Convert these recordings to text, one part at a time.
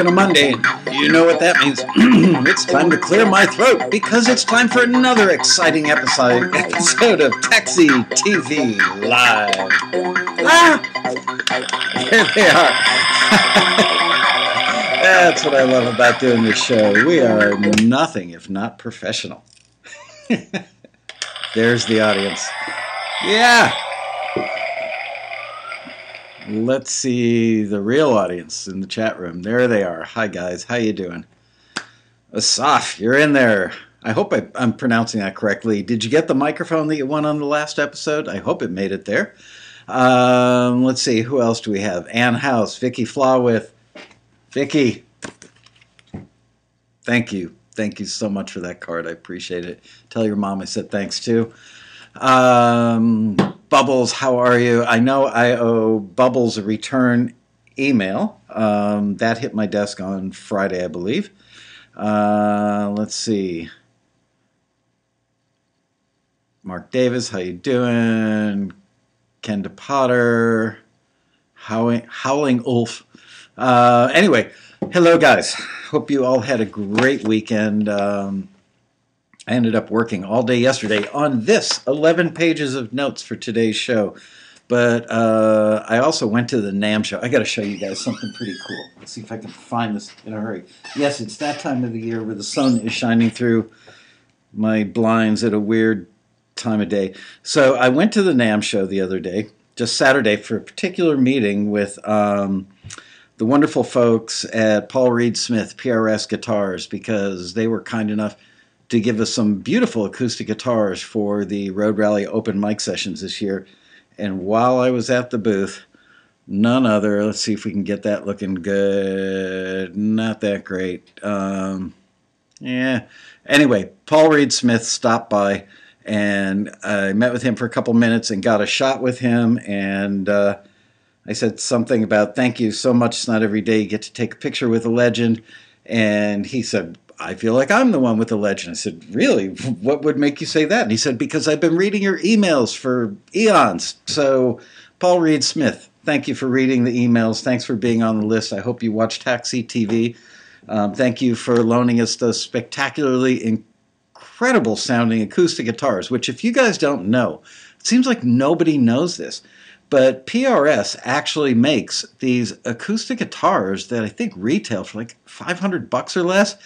on a Monday. You know what that means. it's time to clear my throat because it's time for another exciting episode, episode of Taxi TV Live. Ah! There they are. That's what I love about doing this show. We are nothing if not professional. There's the audience. Yeah. Let's see the real audience in the chat room. There they are. Hi guys, how you doing? Asaf, you're in there. I hope I, am pronouncing that correctly. Did you get the microphone that you won on the last episode? I hope it made it there. Um, let's see, who else do we have? Ann House, Vicky Flawith. Vicky, thank you. Thank you so much for that card. I appreciate it. Tell your mom I said thanks too. Um, Bubbles, how are you? I know I owe Bubbles a return email. Um, that hit my desk on Friday, I believe. Uh, let's see. Mark Davis, how you doing? Kenda Potter, Howling, Howling Ulf. Uh, anyway, hello guys. Hope you all had a great weekend. Um, I ended up working all day yesterday on this 11 pages of notes for today's show. But uh, I also went to the NAMM show. I got to show you guys something pretty cool. Let's see if I can find this in a hurry. Yes, it's that time of the year where the sun is shining through my blinds at a weird time of day. So I went to the NAMM show the other day, just Saturday, for a particular meeting with um, the wonderful folks at Paul Reed Smith PRS Guitars because they were kind enough – to give us some beautiful acoustic guitars for the Road Rally open mic sessions this year. And while I was at the booth, none other, let's see if we can get that looking good. Not that great. Um, yeah. Anyway, Paul Reed Smith stopped by and I met with him for a couple minutes and got a shot with him. And uh, I said something about, thank you so much. It's not every day you get to take a picture with a legend. And he said, I feel like I'm the one with the legend. I said, Really? What would make you say that? And he said, Because I've been reading your emails for eons. So, Paul Reed Smith, thank you for reading the emails. Thanks for being on the list. I hope you watch Taxi TV. Um, thank you for loaning us those spectacularly incredible sounding acoustic guitars, which, if you guys don't know, it seems like nobody knows this. But PRS actually makes these acoustic guitars that I think retail for like 500 bucks or less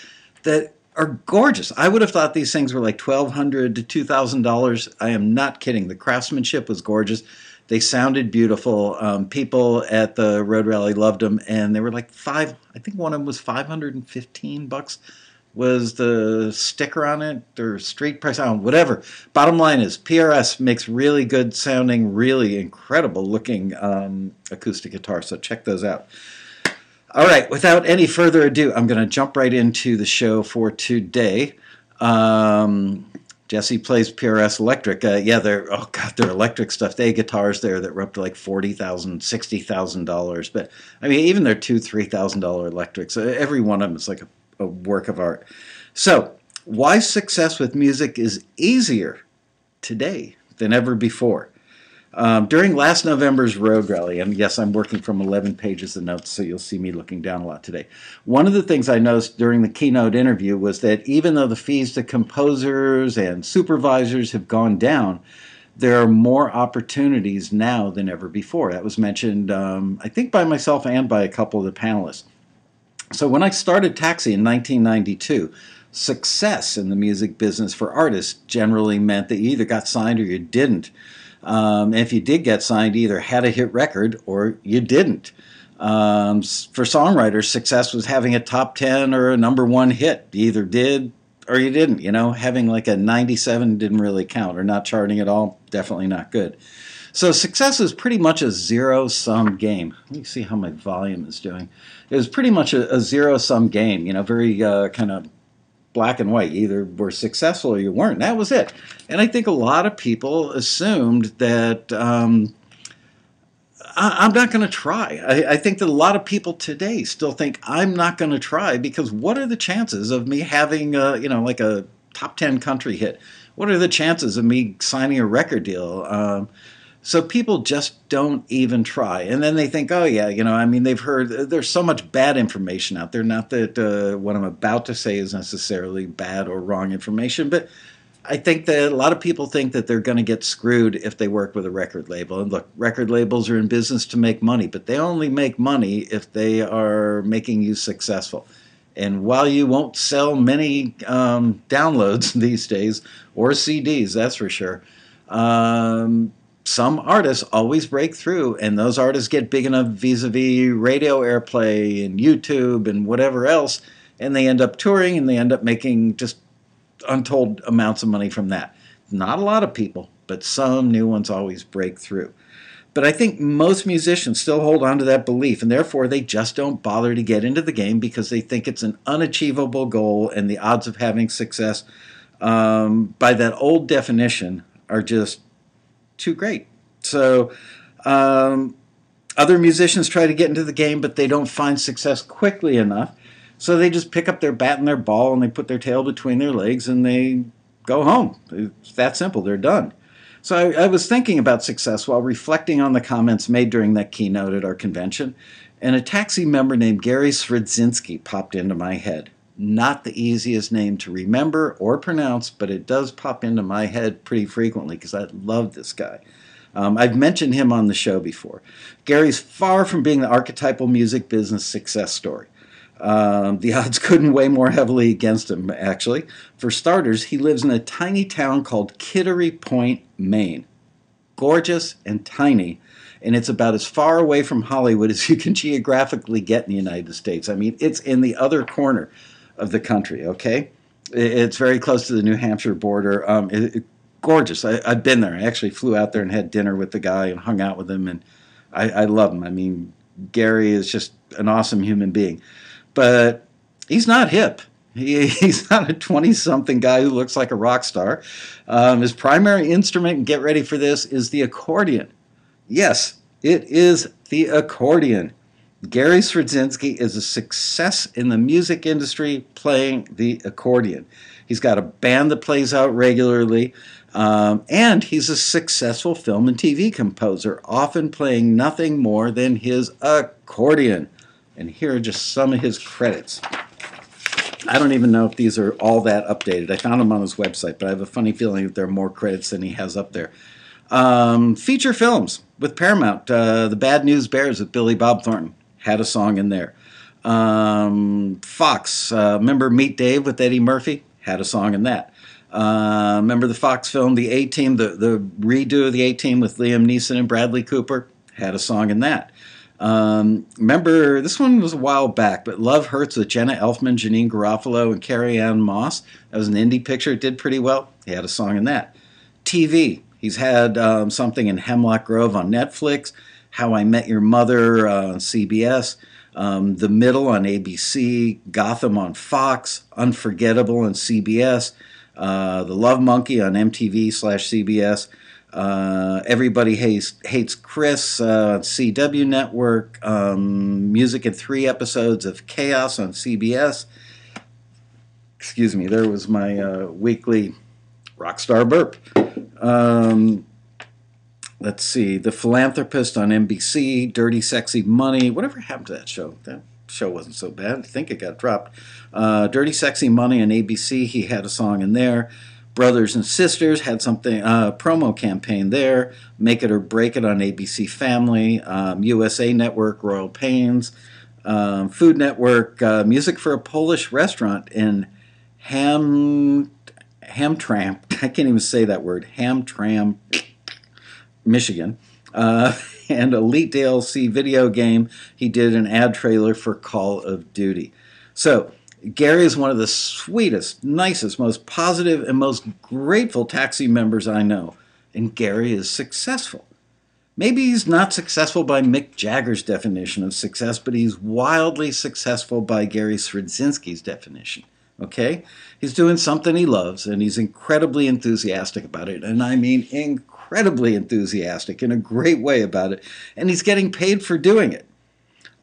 that are gorgeous. I would have thought these things were like twelve hundred to two thousand dollars. I am not kidding. The craftsmanship was gorgeous. They sounded beautiful. Um, people at the road rally loved them, and they were like five. I think one of them was five hundred and fifteen bucks. Was the sticker on it or street price? I don't know, whatever. Bottom line is PRS makes really good sounding, really incredible looking um, acoustic guitar. So check those out. All right, without any further ado, I'm going to jump right into the show for today. Um, Jesse plays PRS Electric. Uh, yeah, they're oh god, they're electric stuff. They guitars there that were up to like forty thousand, sixty thousand dollars. $60,000. But I mean, even their two, three thousand dollar electrics. Uh, every one of them is like a, a work of art. So, why success with music is easier today than ever before? Um, during last November's road rally, and yes, I'm working from 11 pages of notes, so you'll see me looking down a lot today. One of the things I noticed during the keynote interview was that even though the fees to composers and supervisors have gone down, there are more opportunities now than ever before. That was mentioned, um, I think, by myself and by a couple of the panelists. So when I started Taxi in 1992, success in the music business for artists generally meant that you either got signed or you didn't. Um, if you did get signed, either had a hit record or you didn't. Um, for songwriters, success was having a top 10 or a number one hit. You either did or you didn't. You know, having like a 97 didn't really count, or not charting at all, definitely not good. So success is pretty much a zero sum game. Let me see how my volume is doing. It was pretty much a, a zero sum game, you know, very uh, kind of black and white. You either were successful or you weren't. That was it. And I think a lot of people assumed that um, I, am not going to try. I, I, think that a lot of people today still think I'm not going to try because what are the chances of me having, a, you know, like a top 10 country hit? What are the chances of me signing a record deal? Um, So people just don't even try. And then they think, oh, yeah, you know, I mean, they've heard there's so much bad information out there. Not that uh, what I'm about to say is necessarily bad or wrong information, but I think that a lot of people think that they're going to get screwed if they work with a record label. And look, record labels are in business to make money, but they only make money if they are making you successful. And while you won't sell many um, downloads these days or CDs, that's for sure, um, some artists always break through, and those artists get big enough vis a vis radio airplay and YouTube and whatever else, and they end up touring and they end up making just untold amounts of money from that. Not a lot of people, but some new ones always break through. But I think most musicians still hold on to that belief, and therefore they just don't bother to get into the game because they think it's an unachievable goal, and the odds of having success, um, by that old definition, are just too great. So, um, other musicians try to get into the game, but they don't find success quickly enough. So they just pick up their bat and their ball and they put their tail between their legs and they go home. It's that simple. They're done. So I, I, was thinking about success while reflecting on the comments made during that keynote at our convention, and a taxi member named Gary Sredzinski popped into my head. Not the easiest name to remember or pronounce, but it does pop into my head pretty frequently because I love this guy. Um, I've mentioned him on the show before. Gary's far from being the archetypal music business success story. Um, the odds couldn't weigh more heavily against him, actually. For starters, he lives in a tiny town called Kittery Point, Maine. Gorgeous and tiny, and it's about as far away from Hollywood as you can geographically get in the United States. I mean, it's in the other corner of the country, okay? It's very close to the New Hampshire border. Um, it, it, gorgeous. I, have been there. I actually flew out there and had dinner with the guy and hung out with him, and I, I love him. I mean, Gary is just an awesome human being but he's not hip. He, he's not a 20 something guy who looks like a rock star. Um, his primary instrument, get ready for this, is the accordion. Yes, it is the accordion. Gary Sredzinski is a success in the music industry playing the accordion. He's got a band that plays out regularly, um, and he's a successful film and TV composer, often playing nothing more than his accordion. And here are just some of his credits. I don't even know if these are all that updated. I found them on his website, but I have a funny feeling that there are more credits than he has up there. Um, feature films with Paramount. Uh, the Bad News Bears with Billy Bob Thornton had a song in there. Um, Fox, uh, remember Meet Dave with Eddie Murphy? Had a song in that. Uh, remember the Fox film, The A Team, the, the redo of The A Team with Liam Neeson and Bradley Cooper? Had a song in that. Um, remember, this one was a while back, but Love Hurts with Jenna Elfman, Janeane Garofalo, and Carrie-Anne Moss. That was an indie picture. It did pretty well. He had a song in that. TV. He's had um, something in Hemlock Grove on Netflix, How I Met Your Mother uh, on CBS, um, The Middle on ABC, Gotham on Fox, Unforgettable on CBS, uh, The Love Monkey on MTV slash CBS, uh, Everybody Hates, Hates Chris, uh, CW Network, um, music in three episodes of Chaos on CBS. Excuse me, there was my uh, weekly rockstar burp. Um, let's see, The Philanthropist on NBC, Dirty Sexy Money. Whatever happened to that show? That show wasn't so bad. I think it got dropped. Uh, Dirty Sexy Money on ABC, he had a song in there. Brothers and Sisters had something uh, promo campaign there. Make It or Break It on ABC Family, um, USA Network, Royal Pains, um, Food Network, uh, music for a Polish restaurant in Ham Hamtramck. I can't even say that word. Hamtram, Michigan. Uh, and Elite DLC video game. He did an ad trailer for Call of Duty. So Gary is one of the sweetest, nicest, most positive, and most grateful taxi members I know. And Gary is successful. Maybe he's not successful by Mick Jagger's definition of success, but he's wildly successful by Gary Sredzinski's definition. Okay? He's doing something he loves, and he's incredibly enthusiastic about it. And I mean incredibly enthusiastic in a great way about it. And he's getting paid for doing it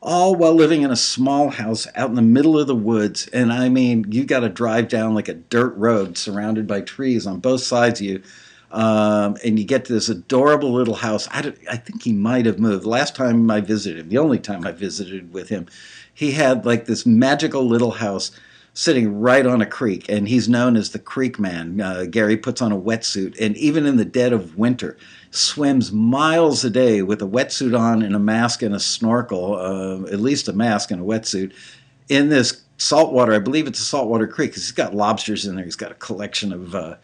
all while living in a small house out in the middle of the woods. And I mean, you got to drive down like a dirt road surrounded by trees on both sides of you Um, and you get to this adorable little house. I, I think he might have moved. Last time I visited him, the only time I visited with him, he had like this magical little house sitting right on a creek, and he's known as the Creek Man. Uh, Gary puts on a wetsuit, and even in the dead of winter, swims miles a day with a wetsuit on and a mask and a snorkel, uh, at least a mask and a wetsuit, in this saltwater. I believe it's a saltwater creek because he's got lobsters in there. He's got a collection of. Uh,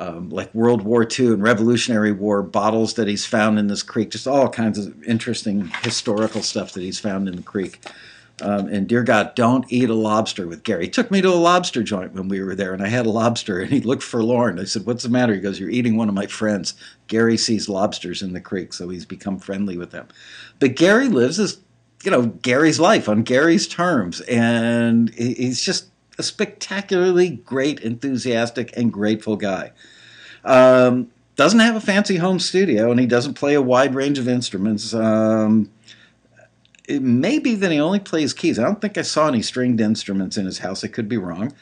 um, like World War II and Revolutionary War bottles that he's found in this creek, just all kinds of interesting historical stuff that he's found in the creek. Um, and dear God, don't eat a lobster with Gary. He took me to a lobster joint when we were there, and I had a lobster, and he looked forlorn. I said, "What's the matter?" He goes, "You're eating one of my friends." Gary sees lobsters in the creek, so he's become friendly with them. But Gary lives his, you know, Gary's life on Gary's terms, and he's just a spectacularly great, enthusiastic, and grateful guy. Um, doesn't have a fancy home studio, and he doesn't play a wide range of instruments. Um, it may be that he only plays keys. I don't think I saw any stringed instruments in his house. I could be wrong.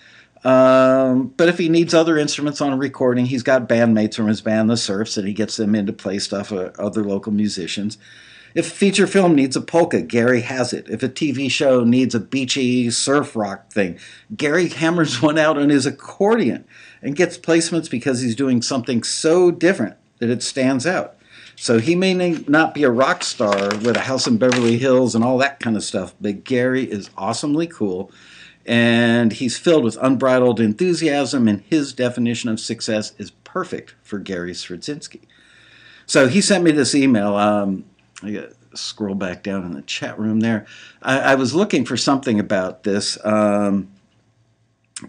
Um, but if he needs other instruments on a recording, he's got bandmates from his band, The Surfs, and he gets them in to play stuff for other local musicians. If a feature film needs a polka, Gary has it. If a TV show needs a beachy surf rock thing, Gary hammers one out on his accordion and gets placements because he's doing something so different that it stands out. So he may not be a rock star with a house in Beverly Hills and all that kind of stuff, but Gary is awesomely cool and he's filled with unbridled enthusiasm, and his definition of success is perfect for Gary Sredzinski. So he sent me this email. Um, I got scroll back down in the chat room there. I, I was looking for something about this. Um,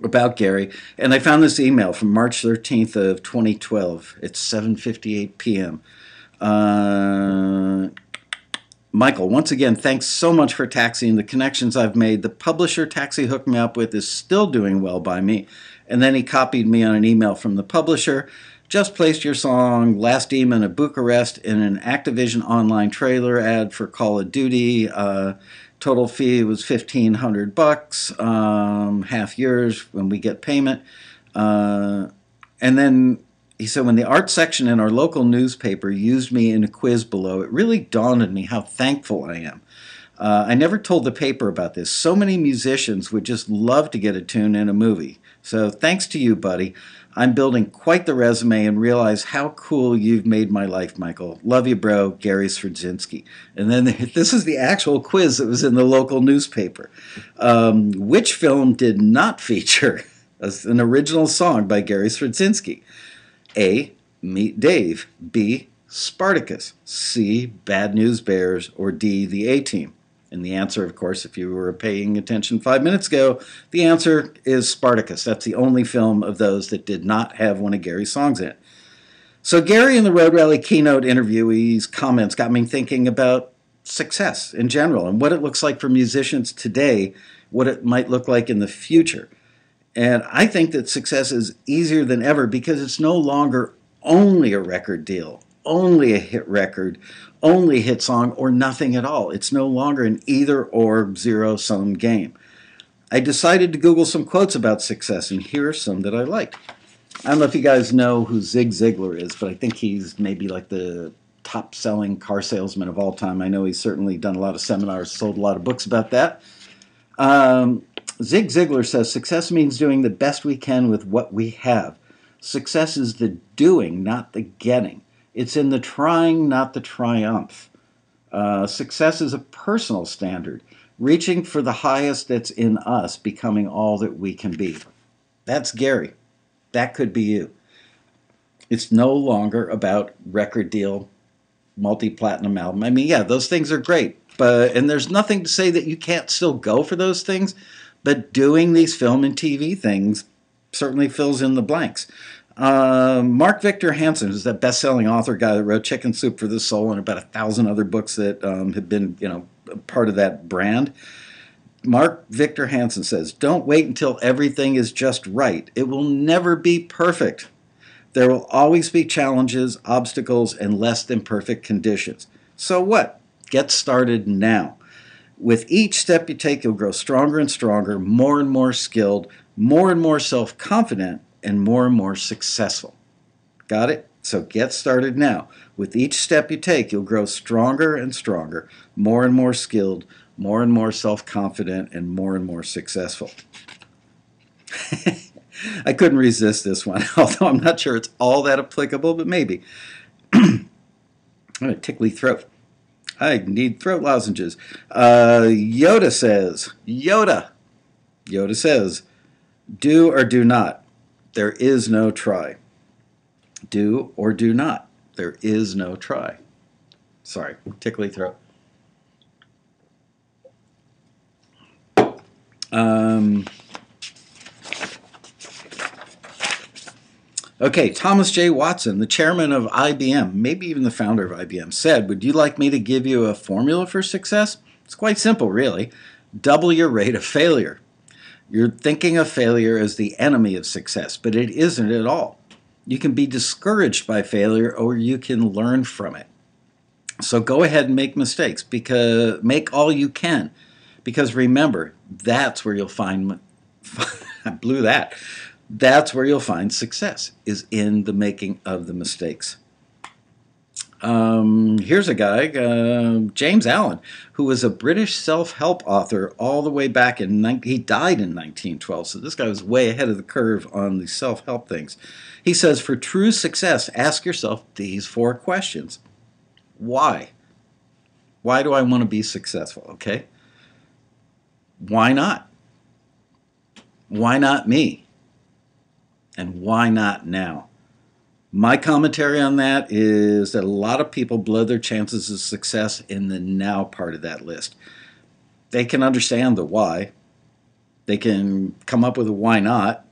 about Gary, and I found this email from March 13th of 2012. It's 7:58 p.m. Uh, Michael, once again, thanks so much for taxiing the connections I've made. The publisher Taxi hooked me up with is still doing well by me. And then he copied me on an email from the publisher. Just placed your song Last Demon of Bucharest in an Activision online trailer ad for Call of Duty. Uh, total fee was 1500 bucks, um, half years when we get payment. Uh, and then he said, when the art section in our local newspaper used me in a quiz below, it really dawned on me how thankful I am. Uh, I never told the paper about this. So many musicians would just love to get a tune in a movie. So thanks to you, buddy. I'm building quite the resume and realize how cool you've made my life, Michael. Love you, bro. Gary Sredzinski. And then this is the actual quiz that was in the local newspaper. Um, which film did not feature an original song by Gary Sredzinski? A. Meet Dave. B. Spartacus. C. Bad News Bears. Or D. The A Team. And the answer, of course, if you were paying attention five minutes ago, the answer is Spartacus. That's the only film of those that did not have one of Gary's songs in it. So, Gary in the Road Rally keynote interviewee's comments got me thinking about success in general and what it looks like for musicians today, what it might look like in the future. And I think that success is easier than ever because it's no longer only a record deal, only a hit record, only hit song, or nothing at all. It's no longer an either or zero sum game. I decided to Google some quotes about success, and here are some that I liked. I don't know if you guys know who Zig Ziglar is, but I think he's maybe like the top selling car salesman of all time. I know he's certainly done a lot of seminars, sold a lot of books about that. Um, Zig Ziglar says success means doing the best we can with what we have. Success is the doing, not the getting. It's in the trying, not the triumph. Uh, success is a personal standard, reaching for the highest that's in us, becoming all that we can be. That's Gary. That could be you. It's no longer about record deal, multi platinum album. I mean, yeah, those things are great, but and there's nothing to say that you can't still go for those things. But doing these film and TV things certainly fills in the blanks. Uh, Mark Victor Hansen is that best-selling author guy that wrote Chicken Soup for the Soul and about a thousand other books that um, have been, you know, part of that brand. Mark Victor Hansen says, "Don't wait until everything is just right. It will never be perfect. There will always be challenges, obstacles, and less than perfect conditions. So what? Get started now." With each step you take, you'll grow stronger and stronger, more and more skilled, more and more self confident, and more and more successful. Got it? So get started now. With each step you take, you'll grow stronger and stronger, more and more skilled, more and more self confident, and more and more successful. I couldn't resist this one, although I'm not sure it's all that applicable, but maybe. I'm a tickly throat. I need throat lozenges. Uh, Yoda says, Yoda, Yoda says, do or do not. There is no try. Do or do not. There is no try. Sorry, tickly throat. Um, okay, Thomas J. Watson, the chairman of IBM, maybe even the founder of IBM, said, Would you like me to give you a formula for success? It's quite simple, really. Double your rate of failure. You're thinking of failure as the enemy of success, but it isn't at all. You can be discouraged by failure or you can learn from it. So go ahead and make mistakes because make all you can. Because remember, that's where you'll find I blew that. That's where you'll find success is in the making of the mistakes. Um, here's a guy, uh, James Allen, who was a British self-help author all the way back in, he died in 1912, so this guy was way ahead of the curve on the self-help things. He says, for true success, ask yourself these four questions. Why? Why do I want to be successful, okay? Why not? Why not me? And why not now? My commentary on that is that a lot of people blow their chances of success in the now part of that list. They can understand the why, they can come up with a why not,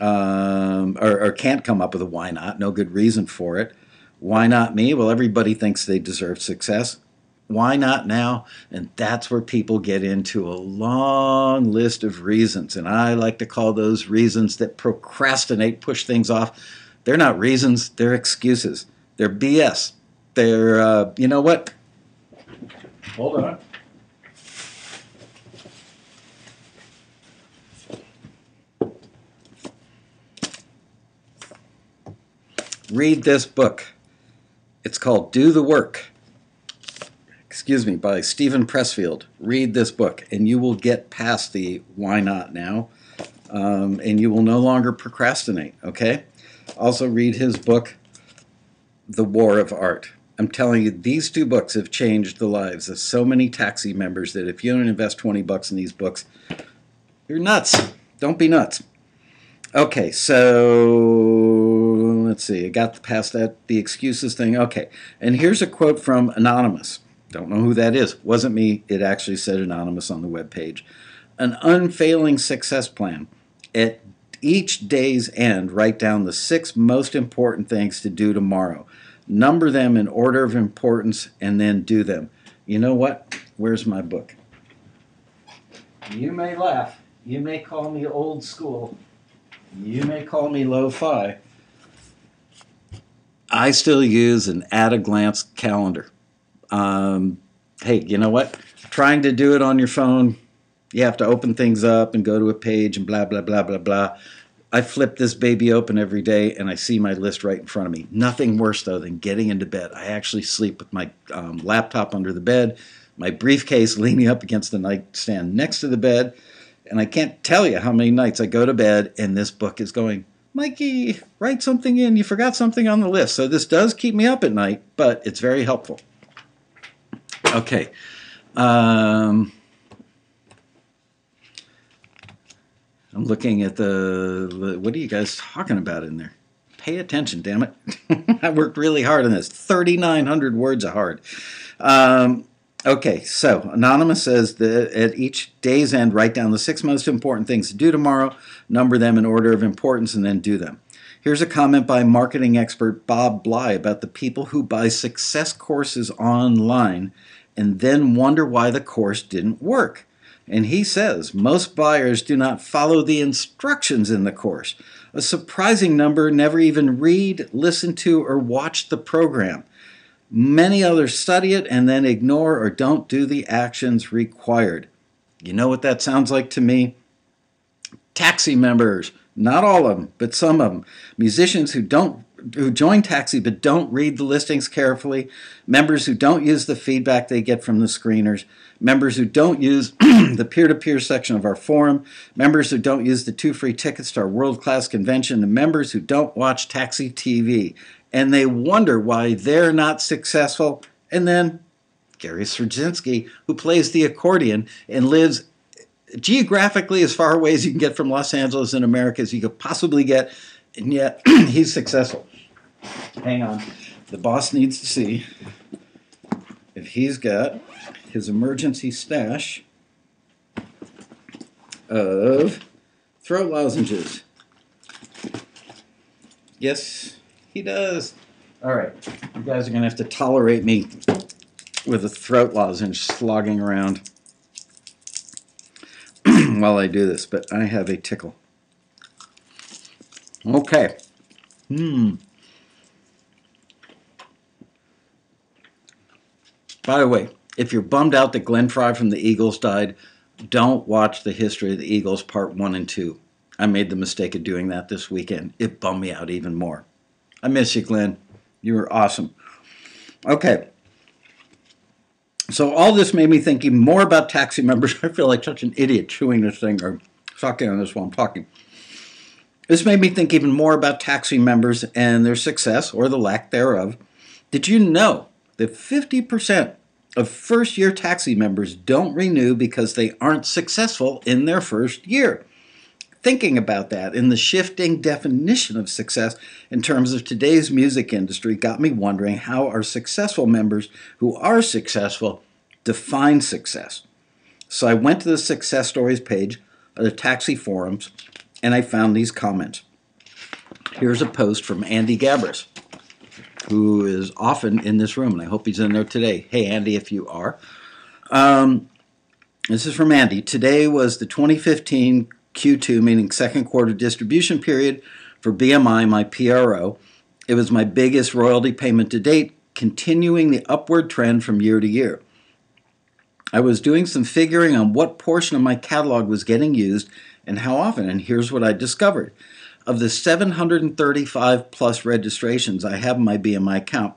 um, or, or can't come up with a why not, no good reason for it. Why not me? Well, everybody thinks they deserve success. Why not now? And that's where people get into a long list of reasons. And I like to call those reasons that procrastinate, push things off they're not reasons, they're excuses. They're BS. They're, uh, you know what? Hold on. Read this book. It's called Do the Work. Excuse me, by Steven Pressfield. Read this book, and you will get past the why not now, um, and you will no longer procrastinate, okay? Also, read his book, The War of Art. I'm telling you, these two books have changed the lives of so many taxi members that if you don't invest 20 bucks in these books, you're nuts. Don't be nuts. Okay, so let's see. I got past that, the excuses thing. Okay, and here's a quote from Anonymous. Don't know who that is. Wasn't me. It actually said Anonymous on the web page. An unfailing success plan. At each day's end, write down the six most important things to do tomorrow. Number them in order of importance and then do them. You know what? Where's my book? You may laugh. You may call me old school. You may call me lo fi. I still use an at a glance calendar. Um, hey, you know what? Trying to do it on your phone, you have to open things up and go to a page and blah, blah, blah, blah, blah. I flip this baby open every day and I see my list right in front of me. Nothing worse, though, than getting into bed. I actually sleep with my um, laptop under the bed, my briefcase leaning up against the nightstand next to the bed. And I can't tell you how many nights I go to bed and this book is going, Mikey, write something in. You forgot something on the list. So this does keep me up at night, but it's very helpful. Okay. Um, I'm looking at the, what are you guys talking about in there? Pay attention, damn it. I worked really hard on this. 3,900 words of hard. Um, okay, so Anonymous says that at each day's end, write down the six most important things to do tomorrow, number them in order of importance, and then do them. Here's a comment by marketing expert Bob Bly about the people who buy success courses online and then wonder why the course didn't work. And he says most buyers do not follow the instructions in the course. A surprising number never even read, listen to, or watch the program. Many others study it and then ignore or don't do the actions required. You know what that sounds like to me? Taxi members, not all of them, but some of them. Musicians who don't who join taxi but don't read the listings carefully, members who don't use the feedback they get from the screeners, members who don't use the peer-to-peer section of our forum, members who don't use the two free tickets to our world-class convention, and members who don't watch taxi TV. And they wonder why they're not successful. And then Gary Sredzinski, who plays the accordion and lives geographically as far away as you can get from Los Angeles in America as you could possibly get, and yet he's successful. Hang on. The boss needs to see if he's got his emergency stash of throat lozenges. Yes, he does. All right, you guys are going to have to tolerate me with a throat lozenge slogging around while I do this, but I have a tickle. Okay. Hmm. By the way, if you're bummed out that Glenn Frey from the Eagles died, don't watch the history of the Eagles part one and two. I made the mistake of doing that this weekend. It bummed me out even more. I miss you, Glenn. You were awesome. Okay. So all this made me think even more about taxi members. I feel like such an idiot chewing this thing or sucking on this while I'm talking. This made me think even more about taxi members and their success or the lack thereof. Did you know that 50% of first year taxi members don't renew because they aren't successful in their first year? Thinking about that in the shifting definition of success in terms of today's music industry got me wondering how our successful members who are successful define success. So I went to the success stories page of the taxi forums and I found these comments. Here's a post from Andy Gabris, who is often in this room, and I hope he's in there today. Hey, Andy, if you are. Um, this is from Andy. Today was the 2015 Q2, meaning second quarter distribution period for BMI, my PRO. It was my biggest royalty payment to date, continuing the upward trend from year to year. I was doing some figuring on what portion of my catalog was getting used and how often, and here's what I discovered. Of the 735 plus registrations I have in my BMI account,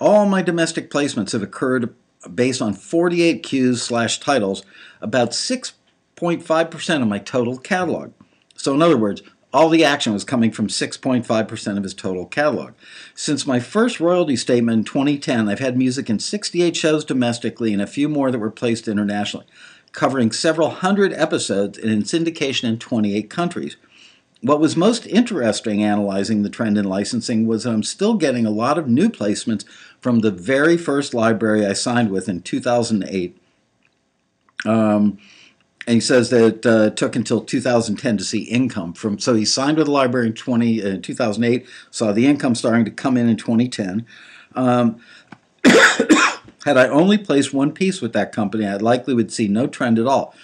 all my domestic placements have occurred based on 48 cues slash titles, about 6.5% of my total catalog. So in other words, all the action was coming from 6.5% of his total catalog. Since my first royalty statement in 2010, I've had music in 68 shows domestically and a few more that were placed internationally covering several hundred episodes and in syndication in 28 countries. What was most interesting analyzing the trend in licensing was I'm still getting a lot of new placements from the very first library I signed with in 2008. Um, and he says that it uh, took until 2010 to see income from. So he signed with the library in 20, uh, 2008, saw the income starting to come in in 2010. Um, Had I only placed one piece with that company, I likely would see no trend at all.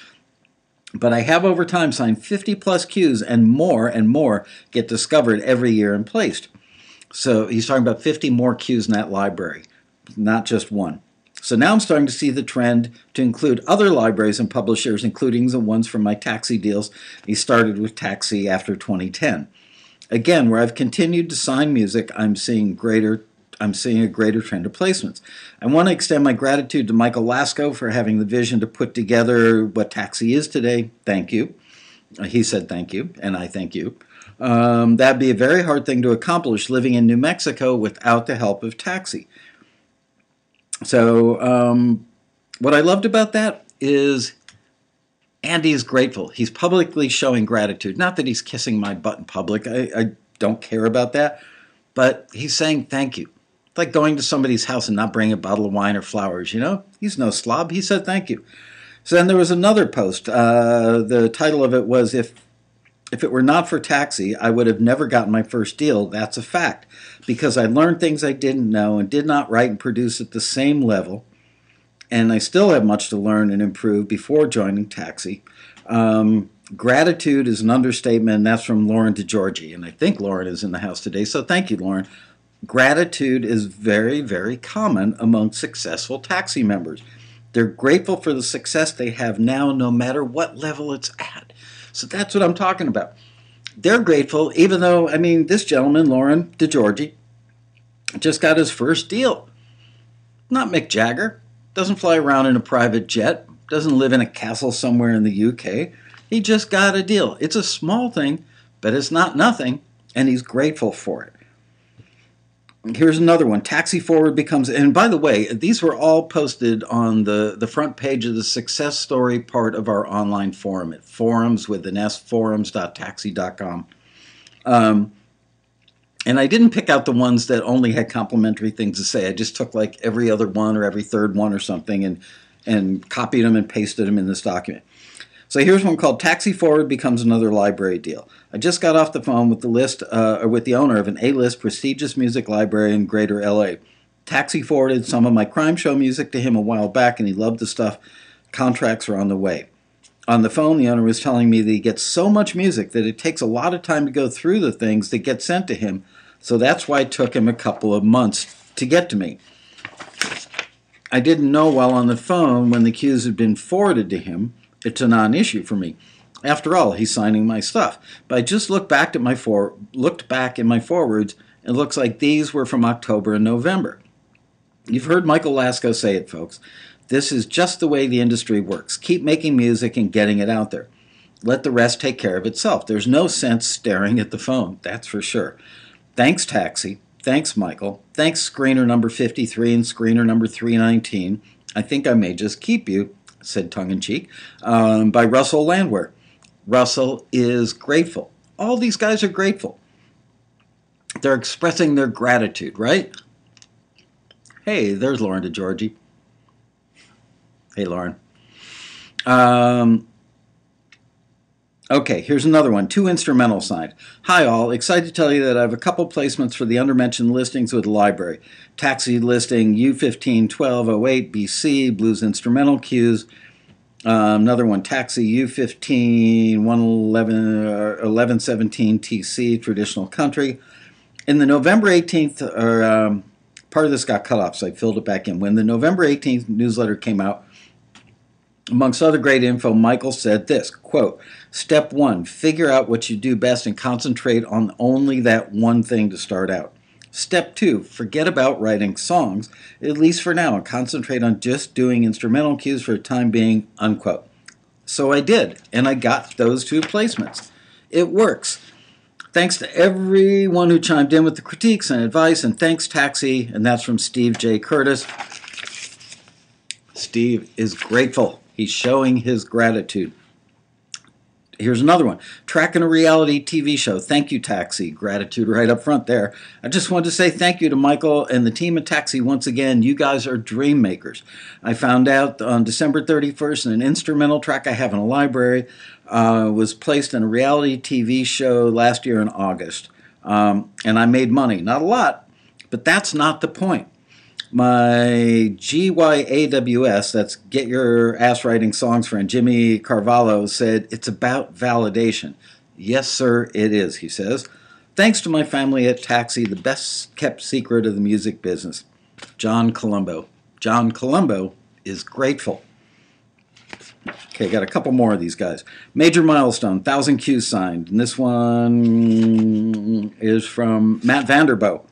But I have over time signed 50 plus cues and more and more get discovered every year and placed. So he's talking about 50 more cues in that library, not just one. So now I'm starting to see the trend to include other libraries and publishers, including the ones from my taxi deals. He started with Taxi after 2010. Again, where I've continued to sign music, I'm seeing greater I'm seeing a greater trend of placements. I want to extend my gratitude to Michael Laskow for having the vision to put together what Taxi is today. Thank you. Uh, he said thank you, and I thank you. Um, that'd be a very hard thing to accomplish living in New Mexico without the help of Taxi. So, um, what I loved about that is Andy is grateful. He's publicly showing gratitude. Not that he's kissing my butt in public, I, I don't care about that, but he's saying thank you like going to somebody's house and not bringing a bottle of wine or flowers, you know? He's no slob. He said thank you. So then there was another post. Uh, the title of it was If if it were not for taxi, I would have never gotten my first deal. That's a fact. Because I learned things I didn't know and did not write and produce at the same level. And I still have much to learn and improve before joining taxi. Um, gratitude is an understatement, and that's from Lauren DeGiorgi. And I think Lauren is in the house today. So thank you, Lauren. Gratitude is very, very common among successful taxi members. They're grateful for the success they have now, no matter what level it's at. So that's what I'm talking about. they're grateful, even though, I mean, this gentleman, Lauren DeGiorgi, just got his first deal. Not Mick Jagger, doesn't fly around in a private jet, doesn't live in a castle somewhere in the UK. He just got a deal. It's a small thing, but it's not nothing, and he's grateful for it. Here's another one. Taxi Forward becomes, and by the way, these were all posted on the, the front page of the success story part of our online forum at forums with an S, forums.taxi.com. Um, and I didn't pick out the ones that only had complimentary things to say. I just took like every other one or every third one or something and, and copied them and pasted them in this document. So here's one called Taxi Forward becomes another library deal. I just got off the phone with the list uh, or with the owner of an A-list prestigious music library in Greater LA. Taxi forwarded some of my crime show music to him a while back, and he loved the stuff. Contracts are on the way. On the phone, the owner was telling me that he gets so much music that it takes a lot of time to go through the things that get sent to him. So that's why it took him a couple of months to get to me. I didn't know while on the phone when the cues had been forwarded to him it's a non-issue for me. After all, he's signing my stuff. But I just looked back at my for looked back in my forwards, and it looks like these were from October and November. You've heard Michael Laskow say it, folks. This is just the way the industry works. Keep making music and getting it out there. Let the rest take care of itself. There's no sense staring at the phone, that's for sure. Thanks, Taxi. Thanks, Michael. Thanks, screener number 53 and screener number 319. I think I may just keep you said tongue in cheek, um, by Russell Landwehr. Russell is grateful. All these guys are grateful. They're expressing their gratitude, right? Hey, there's Lauren DeGiorgi. Hey, Lauren. Um, Okay, here's another one. Two instrumental signed. Hi all, excited to tell you that I have a couple placements for the undermentioned listings with the library. Taxi listing U151208 BC, blues instrumental cues. Uh, another one, Taxi U15 111 uh, 1117 TC, traditional country. In the November 18th, or um, part of this got cut off, so I filled it back in. When the November 18th newsletter came out, Amongst other great info, Michael said this quote, Step one, figure out what you do best and concentrate on only that one thing to start out. Step two, forget about writing songs, at least for now, and concentrate on just doing instrumental cues for the time being, unquote. So I did, and I got those two placements. It works. Thanks to everyone who chimed in with the critiques and advice, and thanks, Taxi, and that's from Steve J. Curtis. Steve is grateful. He's showing his gratitude. Here's another one. Tracking a reality TV show. Thank you, Taxi. Gratitude right up front there. I just wanted to say thank you to Michael and the team at Taxi once again. You guys are dream makers. I found out on December 31st an instrumental track I have in a library uh, was placed in a reality TV show last year in August. Um, and I made money. Not a lot, but that's not the point my GYAWS, that's Get Your Ass Writing Songs friend, Jimmy Carvalho, said, It's about validation. Yes, sir, it is, he says. Thanks to my family at Taxi, the best kept secret of the music business. John Colombo. John Colombo is grateful. Okay, got a couple more of these guys. Major milestone, 1,000 cues signed. And this one is from Matt Vanderbo.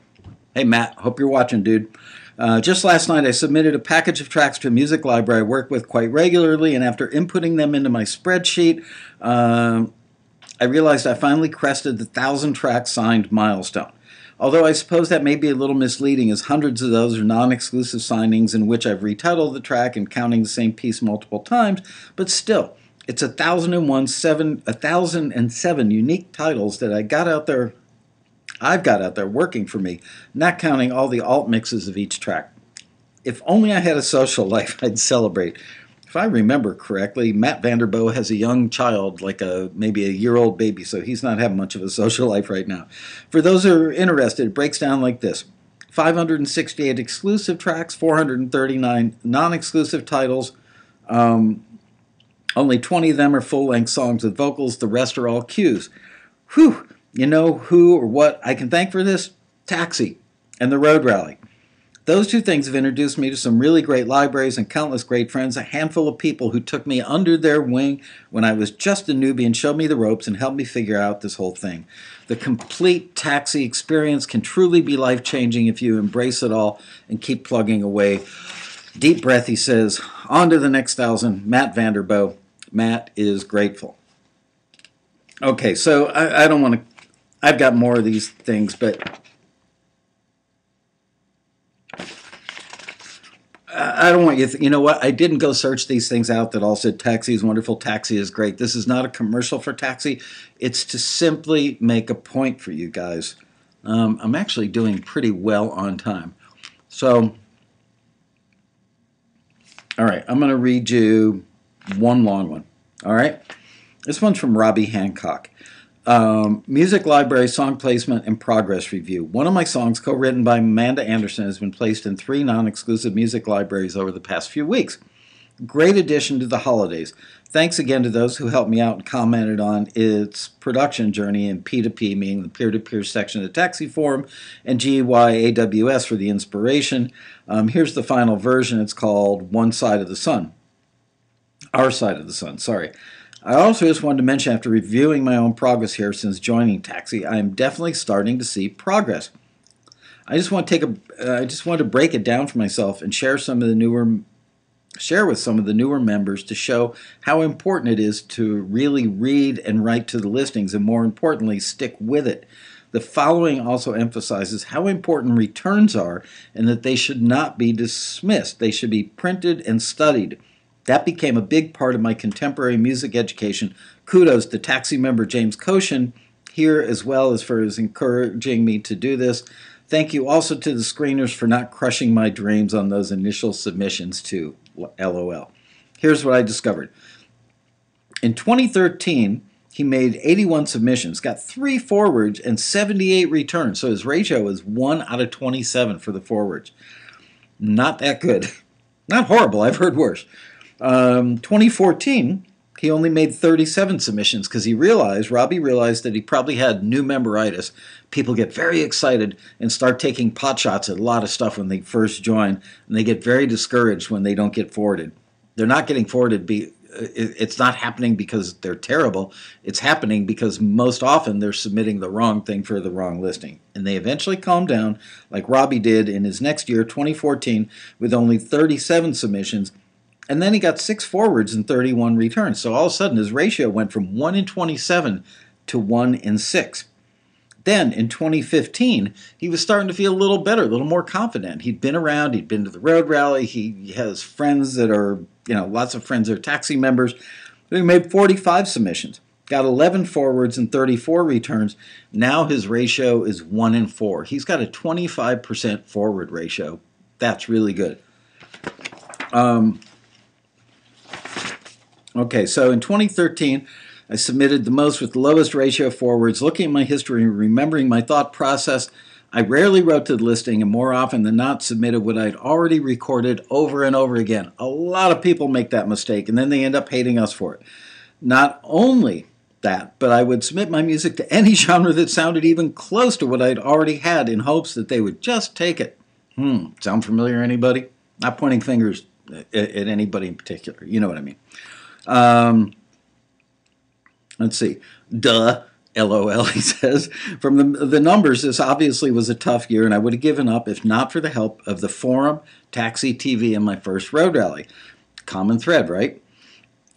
Hey, Matt, hope you're watching, dude. Uh, just last night, I submitted a package of tracks to a music library I work with quite regularly, and after inputting them into my spreadsheet, uh, I realized I finally crested the thousand track signed milestone. Although I suppose that may be a little misleading, as hundreds of those are non exclusive signings in which I've retitled the track and counting the same piece multiple times, but still, it's a thousand and one seven a thousand and seven unique titles that I got out there I've got out there working for me, not counting all the alt mixes of each track. If only I had a social life, I'd celebrate. If I remember correctly, Matt Vanderbo has a young child, like a maybe a year old baby, so he's not having much of a social life right now. For those who are interested, it breaks down like this 568 exclusive tracks, 439 non exclusive titles. Um, only 20 of them are full length songs with vocals, the rest are all cues. Whew! You know who or what I can thank for this? Taxi and the Road Rally. Those two things have introduced me to some really great libraries and countless great friends, a handful of people who took me under their wing when I was just a newbie and showed me the ropes and helped me figure out this whole thing. The complete taxi experience can truly be life changing if you embrace it all and keep plugging away. Deep breath, he says. On to the next thousand. Matt Vanderbo. Matt is grateful. Okay, so I, I don't want to, I've got more of these things, but I don't want you. You know what? I didn't go search these things out that all said taxi is wonderful, taxi is great. This is not a commercial for taxi. It's to simply make a point for you guys. Um, I'm actually doing pretty well on time. So, all right, I'm going to read you one long one. All right, this one's from Robbie Hancock. Um, music library, song placement, and progress review. One of my songs, co written by Amanda Anderson, has been placed in three non exclusive music libraries over the past few weeks. Great addition to the holidays. Thanks again to those who helped me out and commented on its production journey in P2P, meaning the peer to peer section of the Taxi Forum, and GYAWS for the inspiration. Um, here's the final version. It's called One Side of the Sun. Our Side of the Sun, sorry. I also just wanted to mention after reviewing my own progress here since joining Taxi, I am definitely starting to see progress. I just want to take a uh, I just want to break it down for myself and share some of the newer share with some of the newer members to show how important it is to really read and write to the listings and more importantly stick with it. The following also emphasizes how important returns are and that they should not be dismissed. They should be printed and studied. That became a big part of my contemporary music education. Kudos to taxi member James Koshin here as well as for his encouraging me to do this. Thank you also to the screeners for not crushing my dreams on those initial submissions to LOL. Here's what I discovered. In 2013, he made 81 submissions, got three forwards, and 78 returns. So his ratio is 1 out of 27 for the forwards. Not that good. Not horrible, I've heard worse. Um, 2014, he only made 37 submissions because he realized, Robbie realized that he probably had new memberitis. People get very excited and start taking pot shots at a lot of stuff when they first join, and they get very discouraged when they don't get forwarded. They're not getting forwarded. Be, it's not happening because they're terrible. It's happening because most often they're submitting the wrong thing for the wrong listing. And they eventually calm down, like Robbie did in his next year, 2014, with only 37 submissions and then he got six forwards and 31 returns. So all of a sudden his ratio went from 1 in 27 to 1 in 6. Then in 2015, he was starting to feel a little better, a little more confident. He'd been around, he'd been to the road rally, he has friends that are, you know, lots of friends that are taxi members. He made 45 submissions, got 11 forwards and 34 returns. Now his ratio is 1 in 4. He's got a 25% forward ratio. That's really good. Um, Okay, so in 2013, I submitted the most with the lowest ratio forwards. Looking at my history and remembering my thought process, I rarely wrote to the listing and more often than not submitted what I'd already recorded over and over again. A lot of people make that mistake and then they end up hating us for it. Not only that, but I would submit my music to any genre that sounded even close to what I'd already had in hopes that they would just take it. Hmm, sound familiar, anybody? Not pointing fingers at anybody in particular. You know what I mean. Um, let's see. Duh. LOL, he says. From the, the numbers, this obviously was a tough year, and I would have given up if not for the help of the forum, Taxi TV, and my first road rally. Common thread, right?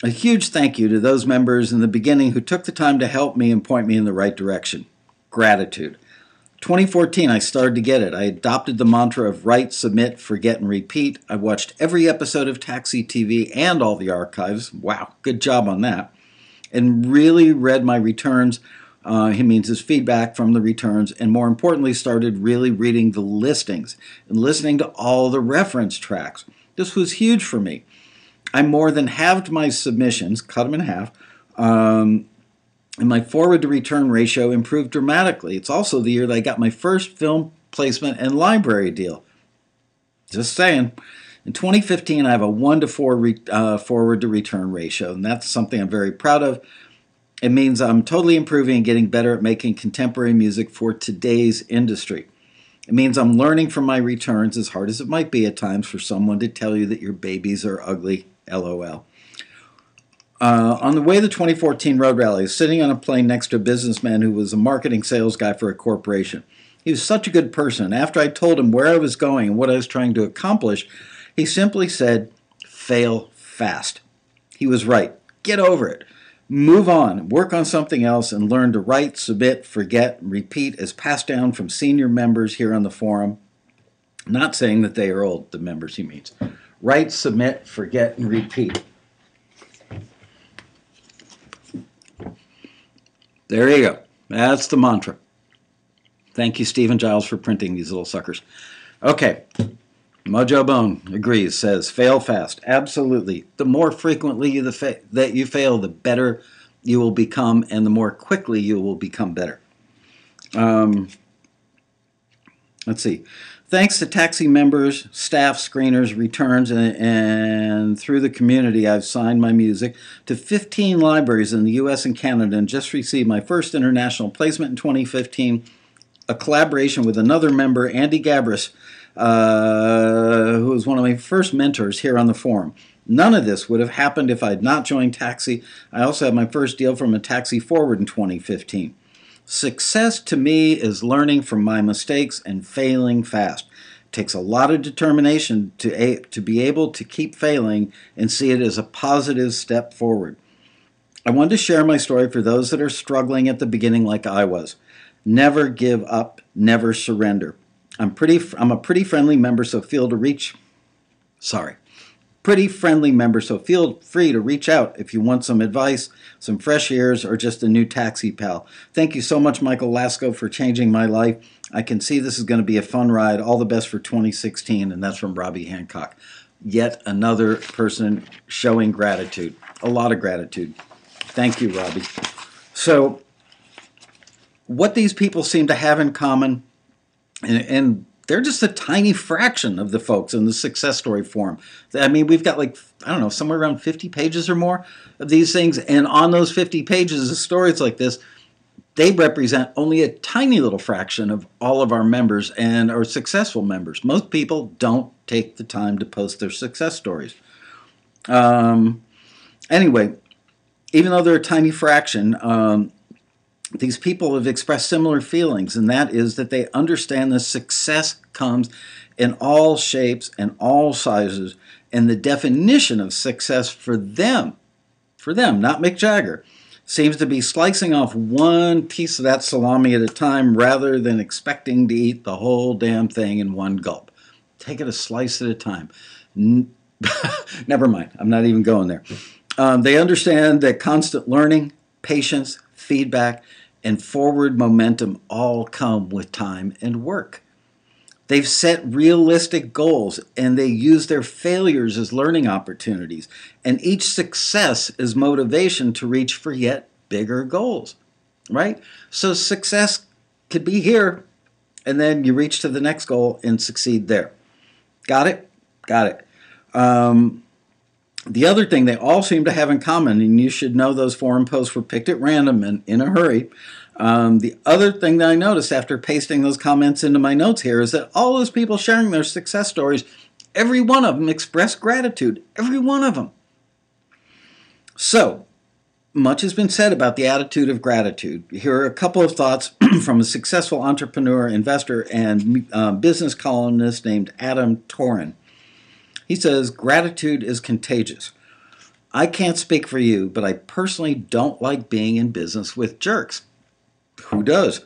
A huge thank you to those members in the beginning who took the time to help me and point me in the right direction. Gratitude. 2014, I started to get it. I adopted the mantra of write, submit, forget, and repeat. I watched every episode of Taxi TV and all the archives. Wow, good job on that. And really read my returns. Uh, he means his feedback from the returns, and more importantly, started really reading the listings and listening to all the reference tracks. This was huge for me. I more than halved my submissions, cut them in half, um, and my forward to return ratio improved dramatically. It's also the year that I got my first film placement and library deal. Just saying. In 2015, I have a 1 to 4 re, uh, forward to return ratio, and that's something I'm very proud of. It means I'm totally improving and getting better at making contemporary music for today's industry. It means I'm learning from my returns, as hard as it might be at times for someone to tell you that your babies are ugly. LOL. Uh, on the way to the 2014 Road Rally, sitting on a plane next to a businessman who was a marketing sales guy for a corporation. He was such a good person. After I told him where I was going and what I was trying to accomplish, he simply said, fail fast. He was right. Get over it. Move on, work on something else, and learn to write, submit, forget, repeat as passed down from senior members here on the forum. Not saying that they are old, the members he means. Write, submit, forget, and repeat. There you go. That's the mantra. Thank you, Stephen Giles, for printing these little suckers. Okay. Mojo Bone agrees, says, fail fast. Absolutely. The more frequently you fa- that you fail, the better you will become, and the more quickly you will become better. Um, let's see. Thanks to taxi members, staff, screeners, returns, and, and, through the community, I've signed my music to 15 libraries in the US and Canada and just received my first international placement in 2015, a collaboration with another member, Andy Gabris, uh, who was one of my first mentors here on the forum. None of this would have happened if I had not joined Taxi. I also had my first deal from a Taxi Forward in 2015. Success to me is learning from my mistakes and failing fast. It takes a lot of determination to, to be able to keep failing and see it as a positive step forward. I wanted to share my story for those that are struggling at the beginning like I was. Never give up, never surrender. I'm pretty I'm a pretty friendly member so feel to reach sorry pretty friendly member, so feel free to reach out if you want some advice, some fresh ears, or just a new taxi pal. Thank you so much, Michael Laskow, for changing my life. I can see this is going to be a fun ride. All the best for 2016, and that's from Robbie Hancock. Yet another person showing gratitude, a lot of gratitude. Thank you, Robbie. So, what these people seem to have in common, and, and they're just a tiny fraction of the folks in the success story forum. I mean, we've got like, I don't know, somewhere around 50 pages or more of these things. And on those 50 pages of stories like this, they represent only a tiny little fraction of all of our members and our successful members. Most people don't take the time to post their success stories. Um, anyway, even though they're a tiny fraction, um, these people have expressed similar feelings, and that is that they understand that success comes in all shapes and all sizes, and the definition of success for them, for them, not Mick Jagger, seems to be slicing off one piece of that salami at a time rather than expecting to eat the whole damn thing in one gulp. Take it a slice at a time. Never mind, I'm not even going there. Um, they understand that constant learning, patience, feedback, and forward momentum all come with time and work. They've set realistic goals and they use their failures as learning opportunities, and each success is motivation to reach for yet bigger goals, right? So success could be here, and then you reach to the next goal and succeed there. Got it? Got it. Um, the other thing they all seem to have in common, and you should know those forum posts were picked at random and in a hurry. Um, the other thing that I noticed after pasting those comments into my notes here is that all those people sharing their success stories, every one of them expressed gratitude. Every one of them. So, much has been said about the attitude of gratitude. Here are a couple of thoughts from a successful entrepreneur, investor, and uh, business columnist named Adam Toren. He says, Gratitude is contagious. I can't speak for you, but I personally don't like being in business with jerks. Who does?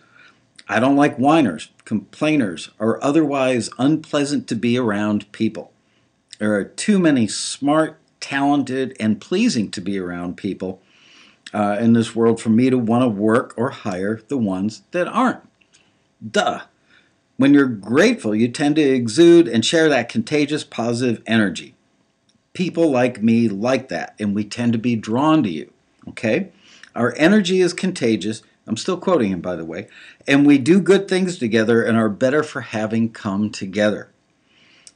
I don't like whiners, complainers, or otherwise unpleasant to be around people. There are too many smart, talented, and pleasing to be around people uh, in this world for me to want to work or hire the ones that aren't. Duh. When you're grateful, you tend to exude and share that contagious positive energy. People like me like that, and we tend to be drawn to you. Okay? Our energy is contagious. I'm still quoting him, by the way. And we do good things together and are better for having come together.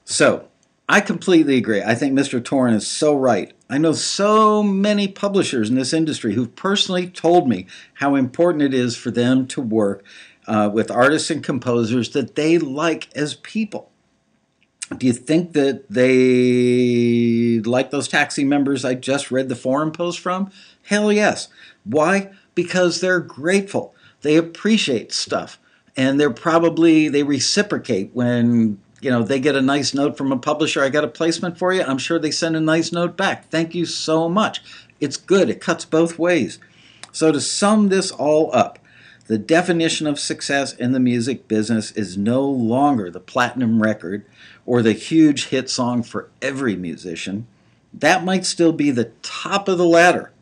So, I completely agree. I think Mr. Toren is so right. I know so many publishers in this industry who've personally told me how important it is for them to work uh, with artists and composers that they like as people. Do you think that they like those taxi members I just read the forum post from? Hell yes. Why? Because they're grateful. They appreciate stuff. And they're probably, they reciprocate when, you know, they get a nice note from a publisher, I got a placement for you. I'm sure they send a nice note back. Thank you so much. It's good. It cuts both ways. So to sum this all up, the definition of success in the music business is no longer the platinum record or the huge hit song for every musician. That might still be the top of the ladder.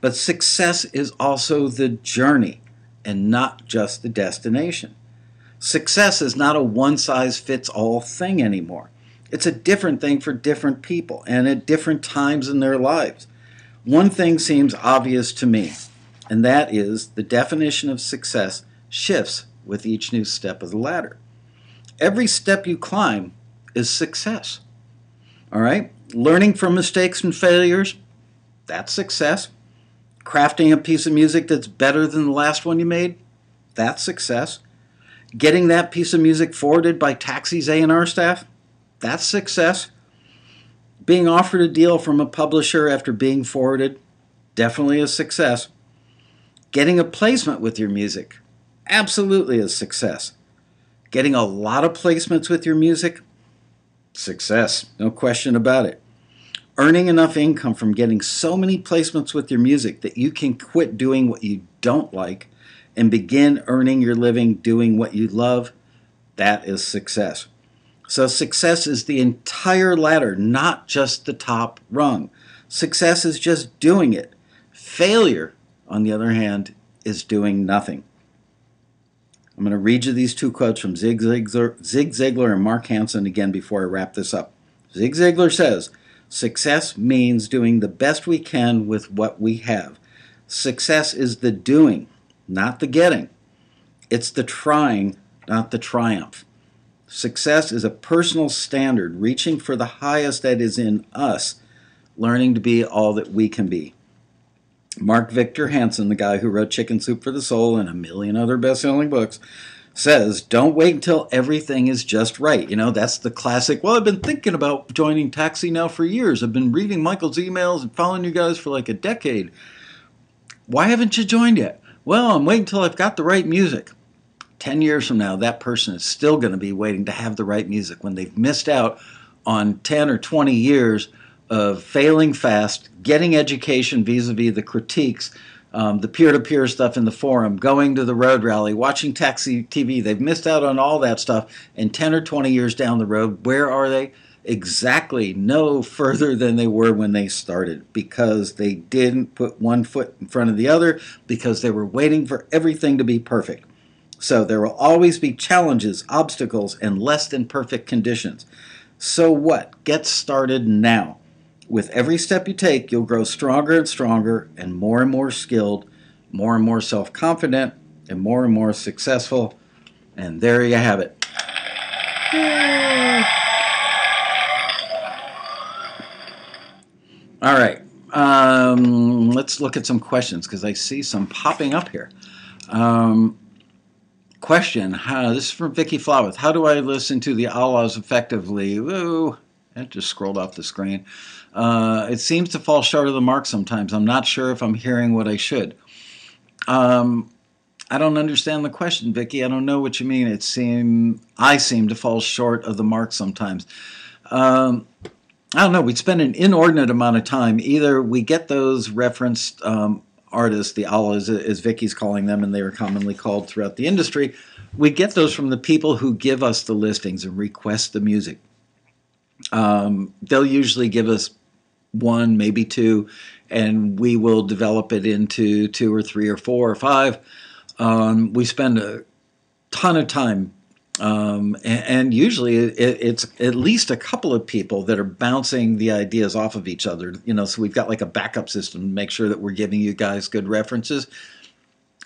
But success is also the journey and not just the destination. Success is not a one size fits all thing anymore. It's a different thing for different people and at different times in their lives. One thing seems obvious to me, and that is the definition of success shifts with each new step of the ladder. Every step you climb is success. All right? Learning from mistakes and failures, that's success. Crafting a piece of music that's better than the last one you made, that's success. Getting that piece of music forwarded by Taxi's A&R staff, that's success. Being offered a deal from a publisher after being forwarded, definitely a success. Getting a placement with your music, absolutely a success. Getting a lot of placements with your music, success, no question about it. Earning enough income from getting so many placements with your music that you can quit doing what you don't like and begin earning your living doing what you love, that is success. So success is the entire ladder, not just the top rung. Success is just doing it. Failure, on the other hand, is doing nothing. I'm going to read you these two quotes from Zig Ziglar, Zig Ziglar and Mark Hansen again before I wrap this up. Zig Ziglar says, Success means doing the best we can with what we have. Success is the doing, not the getting. It's the trying, not the triumph. Success is a personal standard, reaching for the highest that is in us, learning to be all that we can be. Mark Victor Hansen, the guy who wrote Chicken Soup for the Soul and a million other best selling books, says, Don't wait until everything is just right. You know, that's the classic. Well, I've been thinking about joining Taxi now for years. I've been reading Michael's emails and following you guys for like a decade. Why haven't you joined yet? Well, I'm waiting until I've got the right music. 10 years from now, that person is still going to be waiting to have the right music when they've missed out on 10 or 20 years of failing fast, getting education vis a vis the critiques, um, the peer to peer stuff in the forum, going to the road rally, watching taxi TV. They've missed out on all that stuff. And 10 or 20 years down the road, where are they? Exactly no further than they were when they started because they didn't put one foot in front of the other because they were waiting for everything to be perfect. So there will always be challenges, obstacles, and less than perfect conditions. So what? Get started now. With every step you take, you'll grow stronger and stronger and more and more skilled, more and more self confident, and more and more successful. And there you have it. All right. Um, let's look at some questions because I see some popping up here. Um, question. How, this is from Vicky Flowers. How do I listen to the RLAs effectively? Ooh, it just scrolled off the screen. Uh, it seems to fall short of the mark sometimes. I'm not sure if I'm hearing what I should. Um, I don't understand the question, Vicky. I don't know what you mean. It seem I seem to fall short of the mark sometimes. Um, I don't know. We spend an inordinate amount of time. Either we get those referenced um, artists, the RLAs, as Vicky's calling them, and they are commonly called throughout the industry. We get those from the people who give us the listings and request the music. Um, they'll usually give us one, maybe two, and we will develop it into two or three or four or five. Um, we spend a ton of time um, and, and, usually it, it's at least a couple of people that are bouncing the ideas off of each other. You know, so we've got like a backup system to make sure that we're giving you guys good references.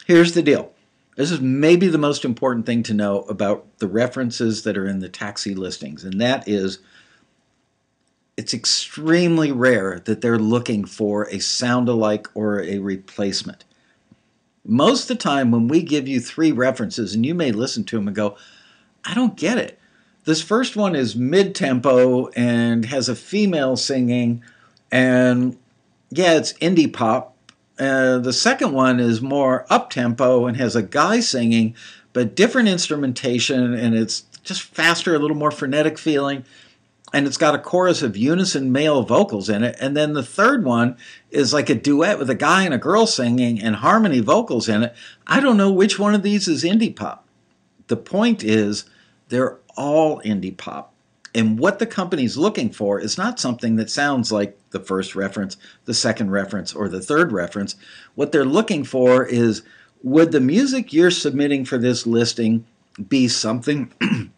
Here's the deal. This is maybe the most important thing to know about the references that are in the taxi listings, and that is it's extremely rare that they're looking for a sound alike or a replacement Most of the time, when we give you three references, and you may listen to them and go, I don't get it. This first one is mid tempo and has a female singing, and yeah, it's indie pop. Uh, the second one is more up tempo and has a guy singing, but different instrumentation, and it's just faster, a little more frenetic feeling and it's got a chorus of unison male vocals in it. And then the third one is like a duet with a guy and a girl singing and harmony vocals in it. I don't know which one of these is indie pop. The point is, they're all indie pop. And what the company's looking for is not something that sounds like the first reference, the second reference, or the third reference. What they're looking for is would the music you're submitting for this listing be something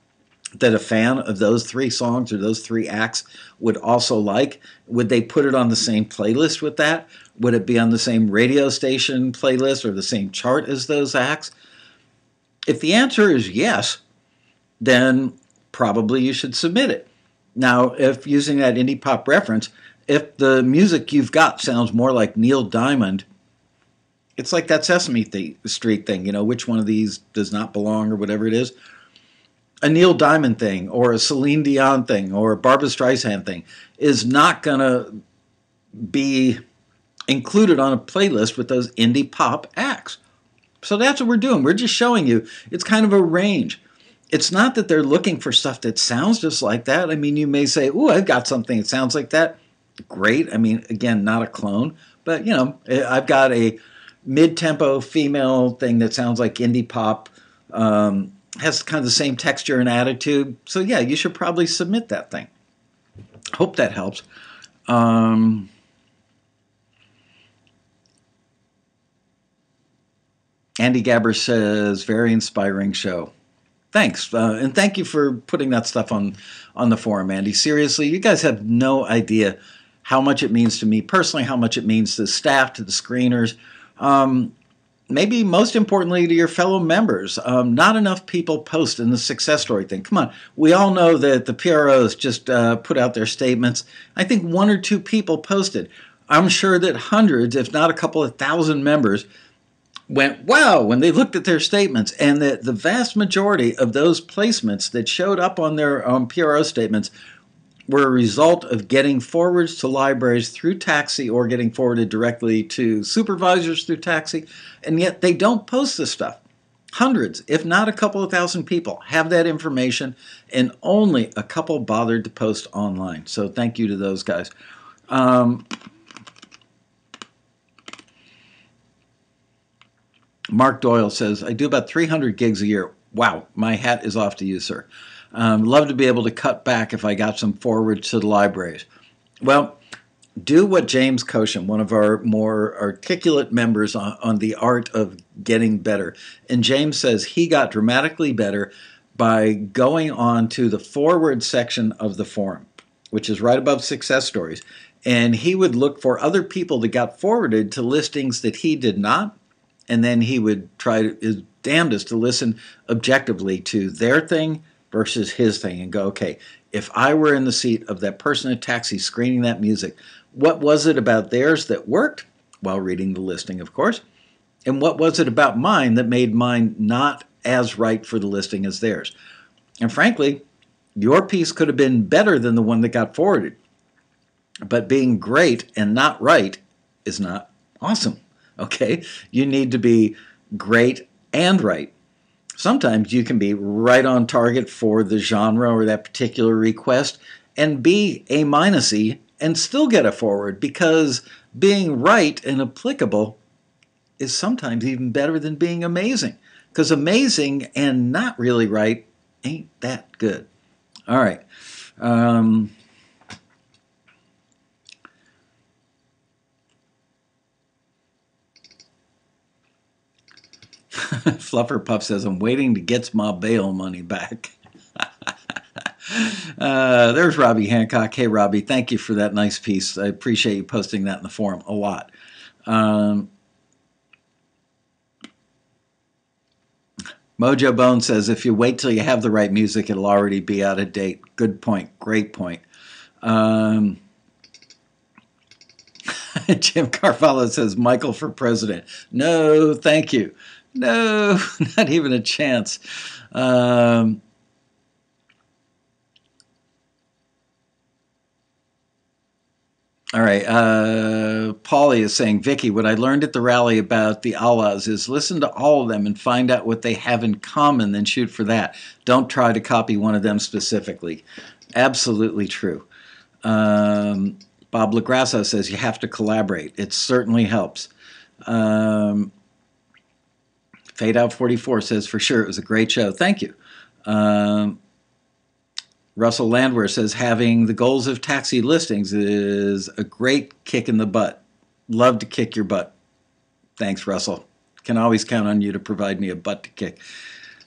that a fan of those three songs or those three acts would also like? Would they put it on the same playlist with that? Would it be on the same radio station playlist or the same chart as those acts? If the answer is yes, then probably you should submit it. Now, if using that indie pop reference, if the music you've got sounds more like Neil Diamond, it's like that Sesame Street thing, you know, which one of these does not belong or whatever it is a Neil Diamond thing or a Celine Dion thing or a Barbra Streisand thing is not going to be included on a playlist with those indie pop acts. So that's what we're doing. We're just showing you it's kind of a range. It's not that they're looking for stuff that sounds just like that. I mean, you may say, "Oh, I've got something that sounds like that." Great. I mean, again, not a clone, but you know, I've got a mid-tempo female thing that sounds like indie pop. Um, has kind of the same texture and attitude. So yeah, you should probably submit that thing. Hope that helps. Um, Andy Gabber says, very inspiring show. Thanks, uh, and thank you for putting that stuff on on the forum, Andy. Seriously, you guys have no idea how much it means to me personally, how much it means to the staff, to the screeners. Um, maybe most importantly to your fellow members. Um, not enough people post in the success story thing. Come on, we all know that the PROs just uh, put out their statements. I think one or two people posted. I'm sure that hundreds, if not a couple of thousand members, went wow when they looked at their statements, and that the vast majority of those placements that showed up on their um, PRO statements were a result of getting forwards to libraries through taxi or getting forwarded directly to supervisors through taxi, and yet they don't post this stuff. Hundreds, if not a couple of thousand people, have that information, and only a couple bothered to post online. So thank you to those guys. Um, Mark Doyle says, I do about 300 gigs a year. Wow, my hat is off to you, sir. Um, love to be able to cut back if I got some forward to the libraries. Well, do what James Koshin, one of our more articulate members on, on the art of getting better. And James says he got dramatically better by going on to the forward section of the forum, which is right above success stories. And he would look for other people that got forwarded to listings that he did not. And then he would try his damnedest to listen objectively to their thing versus his thing and go, okay, if I were in the seat of that person in a taxi screening that music, what was it about theirs that worked? While reading the listing, of course. And what was it about mine that made mine not as right for the listing as theirs? And frankly, your piece could have been better than the one that got forwarded. But being great and not right is not awesome. Okay? You need to be great and right. Sometimes you can be right on target for the genre or that particular request and be A minus E and still get a forward because being right and applicable is sometimes even better than being amazing. Because amazing and not really right ain't that good. All right. Um, Fluffer Puff says, I'm waiting to get my bail money back. uh, there's Robbie Hancock. Hey, Robbie, thank you for that nice piece. I appreciate you posting that in the forum a lot. Um, Mojo Bone says, if you wait till you have the right music, it'll already be out of date. Good point. Great point. Um, Jim Carvalho says Michael for president. No, thank you. No, not even a chance. Um, All right. Uh, Paulie is saying, Vicky, what I learned at the rally about the RLAs is listen to all of them and find out what they have in common, then shoot for that. Don't try to copy one of them specifically. Absolutely true. Um, Bob Lagrasso says you have to collaborate. It certainly helps. Um, Fade Out 44 says, for sure, it was a great show. Thank you. Um, Russell Landwehr says having the goals of taxi listings is a great kick in the butt. Love to kick your butt. Thanks, Russell. Can always count on you to provide me a butt to kick.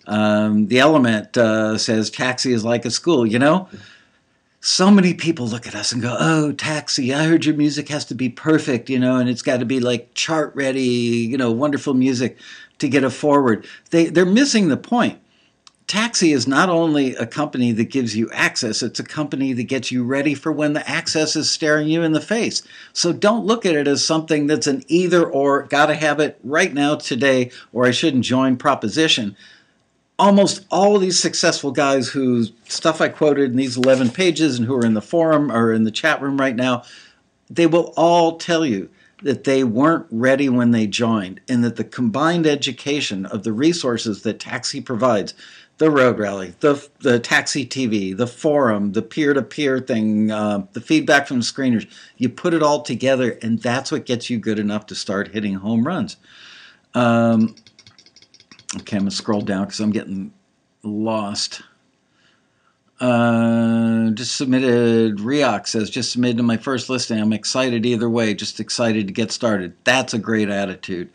Um, the Element uh, says taxi is like a school. You know, so many people look at us and go, "Oh, taxi! I heard your music has to be perfect, you know, and it's got to be like chart ready, you know, wonderful music to get it forward." They they're missing the point Taxi is not only a company that gives you access, it's a company that gets you ready for when the access is staring you in the face. So don't look at it as something that's an either or, gotta have it right now, today, or I shouldn't join proposition. Almost all these successful guys whose stuff I quoted in these 11 pages and who are in the forum or in the chat room right now, they will all tell you that they weren't ready when they joined and that the combined education of the resources that Taxi provides the road rally, the the taxi TV, the forum, the peer to peer thing, uh, the feedback from the screeners. You put it all together, and that's what gets you good enough to start hitting home runs. Um, okay, I'm gonna scroll down because I'm getting lost. Uh, just submitted. Riox says just submitted to my first listing. I'm excited either way. Just excited to get started. That's a great attitude.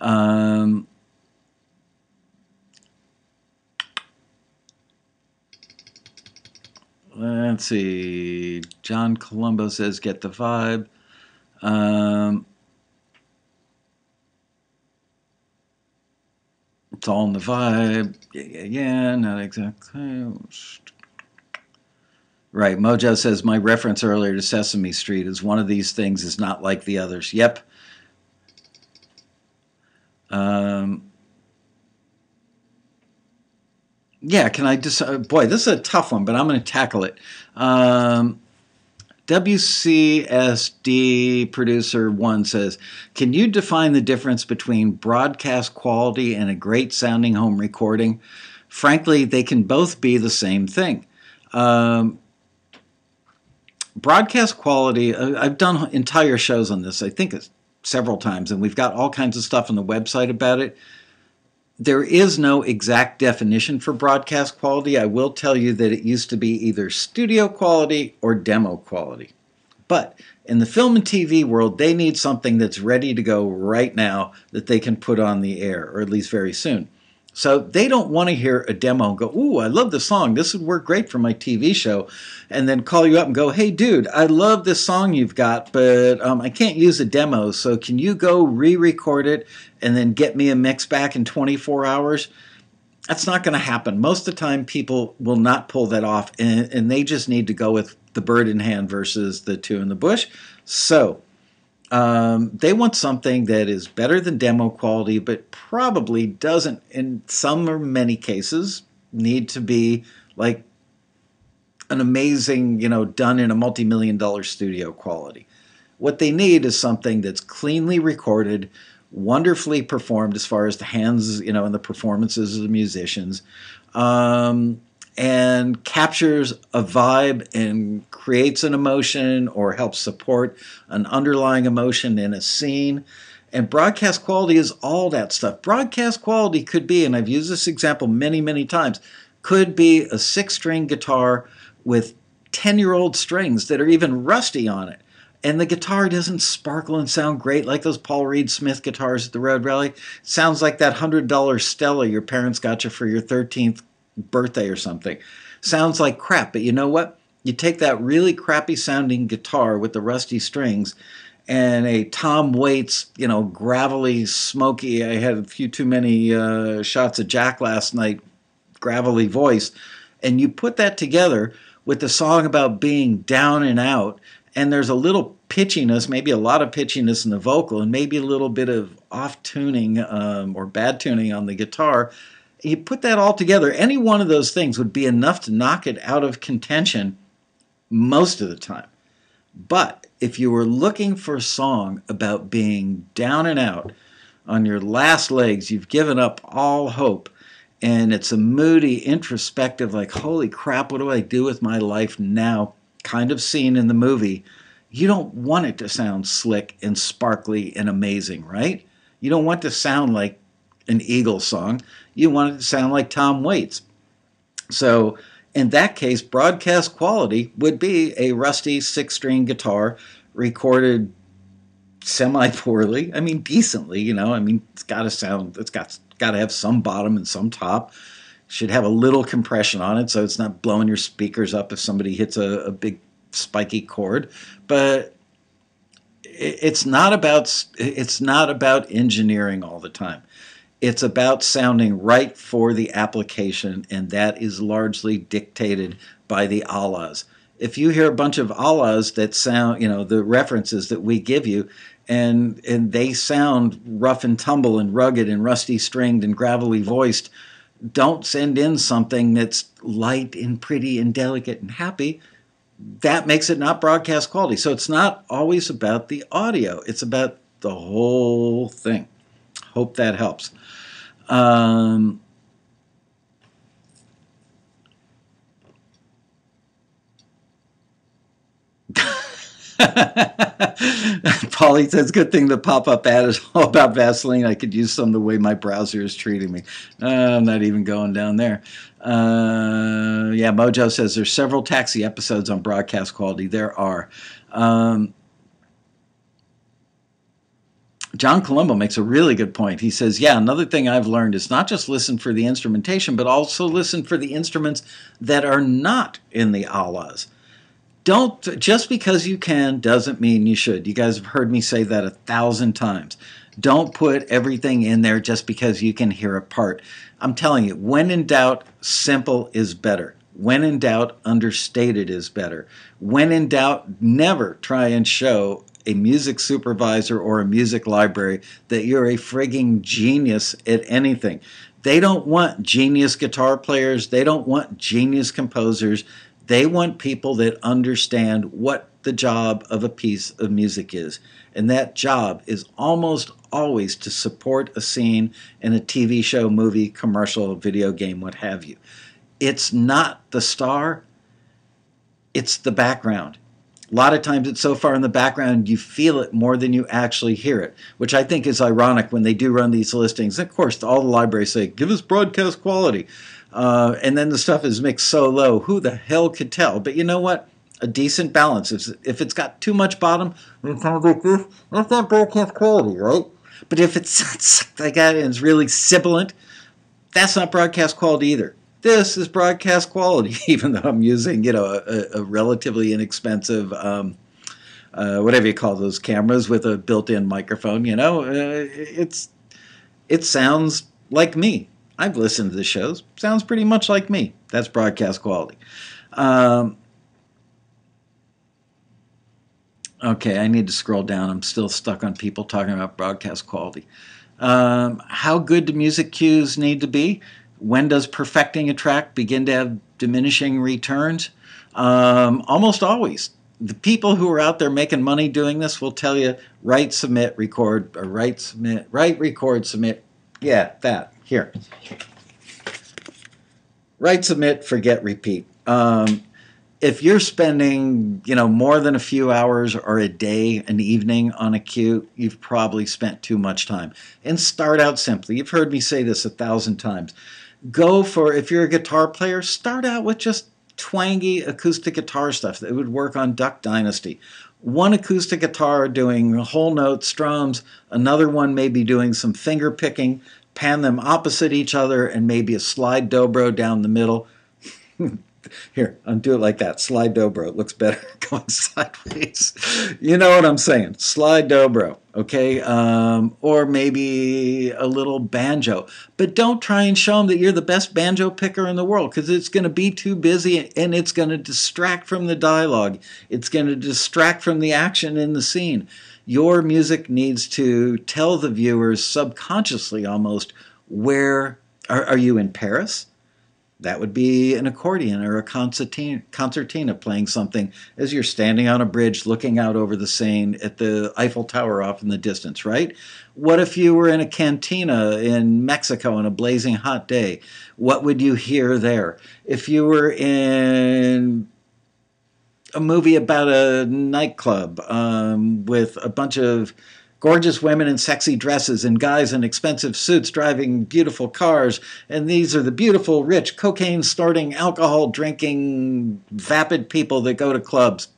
Um, let's see. John Colombo says, get the vibe. Um, it's all in the vibe. Yeah, yeah, yeah, not exactly. Right. Mojo says, my reference earlier to Sesame Street is one of these things is not like the others. Yep. Um, yeah, can I just, uh, boy, this is a tough one, but I'm going to tackle it. Um, WCSD producer one says, Can you define the difference between broadcast quality and a great sounding home recording? Frankly, they can both be the same thing. Um, broadcast quality, uh, I've done entire shows on this, I think several times, and we've got all kinds of stuff on the website about it there is no exact definition for broadcast quality. I will tell you that it used to be either studio quality or demo quality. But in the film and TV world, they need something that's ready to go right now that they can put on the air, or at least very soon. So they don't want to hear a demo and go, Ooh, I love the song. This would work great for my TV show. And then call you up and go, Hey, dude, I love this song you've got, but um, I can't use a demo. So can you go re record it and then get me a mix back in 24 hours? That's not going to happen. Most of the time, people will not pull that off, and, and they just need to go with the bird in hand versus the two in the bush. So um, they want something that is better than demo quality, but probably doesn't, in some or many cases, need to be like an amazing, you know, done in a multi million dollar studio quality. What they need is something that's cleanly recorded, wonderfully performed as far as the hands, you know, and the performances of the musicians. Um, and captures a vibe and creates an emotion or helps support an underlying emotion in a scene. And broadcast quality is all that stuff. Broadcast quality could be, and I've used this example many, many times, could be a six string guitar with 10 year old strings that are even rusty on it. And the guitar doesn't sparkle and sound great like those Paul Reed Smith guitars at the Road Rally. It sounds like that $100 Stella your parents got you for your 13th birthday or something. Sounds like crap, but you know what? You take that really crappy sounding guitar with the rusty strings and a Tom Waits, you know, gravelly, smoky. I had a few too many uh, shots of Jack last night, gravelly voice, and you put that together with the song about being down and out and there's a little pitchiness, maybe a lot of pitchiness in the vocal, and maybe a little bit of off tuning um, or bad tuning on the guitar. You put that all together, any one of those things would be enough to knock it out of contention most of the time. But if you were looking for a song about being down and out on your last legs, you've given up all hope, and it's a moody, introspective, like, holy crap, what do I do with my life now? kind of scene in the movie, you don't want it to sound slick and sparkly and amazing, right? You don't want to sound like an Eagles song. You want it to sound like Tom Waits. So, in that case, broadcast quality would be a rusty six string guitar recorded semi poorly. I mean, decently, you know. I mean, it's got to sound, it's got, got to have some bottom and some top. Should have a little compression on it so it's not blowing your speakers up if somebody hits a, a big spiky chord. But it's not about it's not about engineering all the time. It's about sounding right for the application, and that is largely dictated by the RLAs. If you hear a bunch of RLAs that sound, you know, the references that we give you, and and they sound rough and tumble and rugged and rusty stringed and gravelly voiced, don't send in something that's light and pretty and delicate and happy. That makes it not broadcast quality. So it's not always about the audio, it's about the whole thing. Hope that helps. Um, Polly says, good thing the pop-up ad is all about Vaseline. I could use some the way my browser is treating me. Uh, I'm not even going down there. Uh, yeah, Mojo says there's several taxi episodes on broadcast quality. There are. Um, John Colombo makes a really good point. He says, Yeah, another thing I've learned is not just listen for the instrumentation, but also listen for the instruments that are not in the RLAs. Don't, just because you can doesn't mean you should. You guys have heard me say that a thousand times. Don't put everything in there just because you can hear a part. I'm telling you, when in doubt, simple is better. When in doubt, understated is better. When in doubt, never try and show a music supervisor or a music library that you're a frigging genius at anything. They don't want genius guitar players. They don't want genius composers. They want people that understand what the job of a piece of music is. And that job is almost always to support a scene in a TV show, movie, commercial, video game, what have you. It's not the star, it's the background. A lot of times it's so far in the background you feel it more than you actually hear it, which I think is ironic when they do run these listings. Of course, all the libraries say, give us broadcast quality. Uh, and then the stuff is mixed so low, who the hell could tell? But you know what? A decent balance. If, if it's got too much bottom, like this, that's not broadcast quality, right? But if it's like that and it's really sibilant, that's not broadcast quality either this is broadcast quality, even though I'm using, you know, a, a relatively inexpensive, um, uh, whatever you call those cameras with a built-in microphone. You know, uh, it's it sounds like me. I've listened to the shows. Sounds pretty much like me. That's broadcast quality. Um, okay, I need to scroll down. I'm still stuck on people talking about broadcast quality. Um, how good do music cues need to be? When does perfecting a track begin to have diminishing returns? Um, almost always. The people who are out there making money doing this will tell you write, submit, record, or write, submit, write, record, submit. Yeah, that. Here. Write, submit, forget, repeat. Um, if you're spending, you know, more than a few hours or a day, an evening on a cue, you've probably spent too much time. And start out simply. You've heard me say this a thousand times go for if you're a guitar player, start out with just twangy acoustic guitar stuff that would work on Duck Dynasty. One acoustic guitar doing whole note strums, another one maybe doing some finger picking, pan them opposite each other, and maybe a slide dobro down the middle. Here, undo it like that. Slide dobro. It looks better going sideways. You know what I'm saying? Slide dobro, okay? Um, or maybe a little banjo. But don't try and show them that you're the best banjo picker in the world because it's going to be too busy and it's going to distract from the dialogue. It's going to distract from the action in the scene. Your music needs to tell the viewers subconsciously almost where are, are you in Paris? That would be an accordion or a concertina, concertina playing something as you're standing on a bridge looking out over the Seine at the Eiffel Tower off in the distance, right? What if you were in a cantina in Mexico on a blazing hot day? What would you hear there? If you were in a movie about a nightclub um, with a bunch of gorgeous women in sexy dresses and guys in expensive suits driving beautiful cars. And these are the beautiful, rich, cocaine snorting, alcohol drinking, vapid people that go to clubs.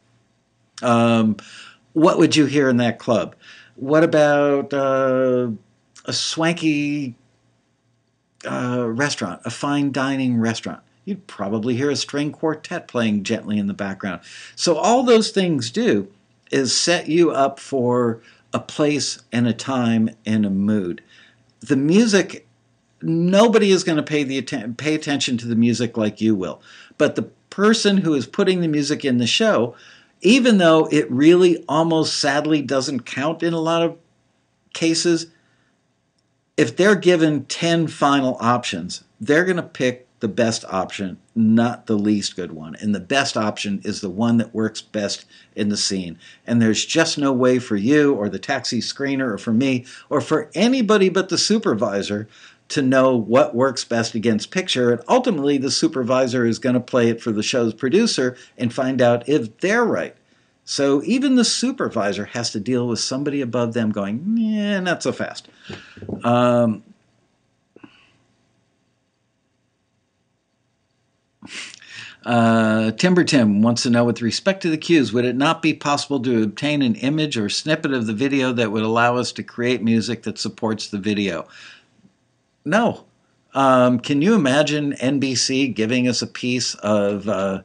Um, what would you hear in that club? What about uh, a swanky uh, restaurant, a fine dining restaurant? You'd probably hear a string quartet playing gently in the background. So, all those things do is set you up for a place and a time and a mood. The music, nobody is going to pay the pay attention to the music like you will, but the person who is putting the music in the show, even though it really almost sadly doesn't count in a lot of cases, if they're given 10 final options, they're going to pick the best option, not the least good one. And the best option is the one that works best in the scene. And there's just no way for you or the taxi screener or for me or for anybody but the supervisor to know what works best against picture. And ultimately, the supervisor is going to play it for the show's producer and find out if they're right. So even the supervisor has to deal with somebody above them going, yeah, not so fast. Um, Uh, Timber Tim wants to know with respect to the cues, would it not be possible to obtain an image or snippet of the video that would allow us to create music that supports the video? No. Um, can you imagine NBC giving us a piece of uh,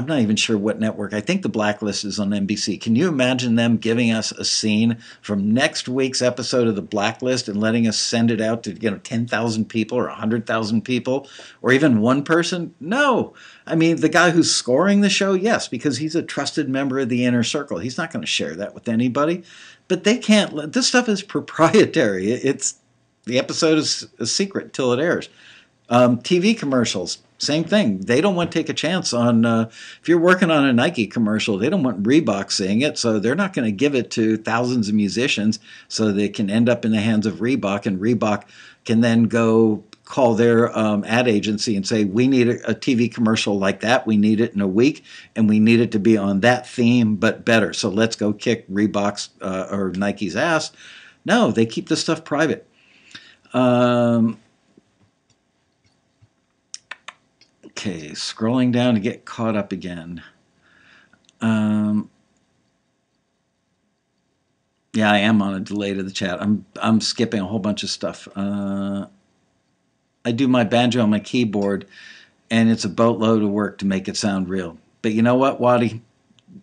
I'm not even sure what network. I think the Blacklist is on NBC. Can you imagine them giving us a scene from next week's episode of the Blacklist and letting us send it out to you know 10,000 people or 100,000 people or even one person? No. I mean, the guy who's scoring the show, yes, because he's a trusted member of the inner circle. He's not going to share that with anybody. But they can't. This stuff is proprietary. It's the episode is a secret till it airs. Um, TV commercials same thing. They don't want to take a chance on, uh, if you're working on a Nike commercial, they don't want Reebok seeing it, so they're not going to give it to thousands of musicians so they can end up in the hands of Reebok, and Reebok can then go call their um, ad agency and say, We need a, a, TV commercial like that. We need it in a week, and we need it to be on that theme, but better. So let's go kick Reebok's uh, or Nike's ass. No, they keep this stuff private. Um, Okay, scrolling down to get caught up again. Um, yeah, I am on a delay to the chat. I'm I'm skipping a whole bunch of stuff. Uh, I do my banjo on my keyboard, and it's a boatload of work to make it sound real. But you know what, Waddy?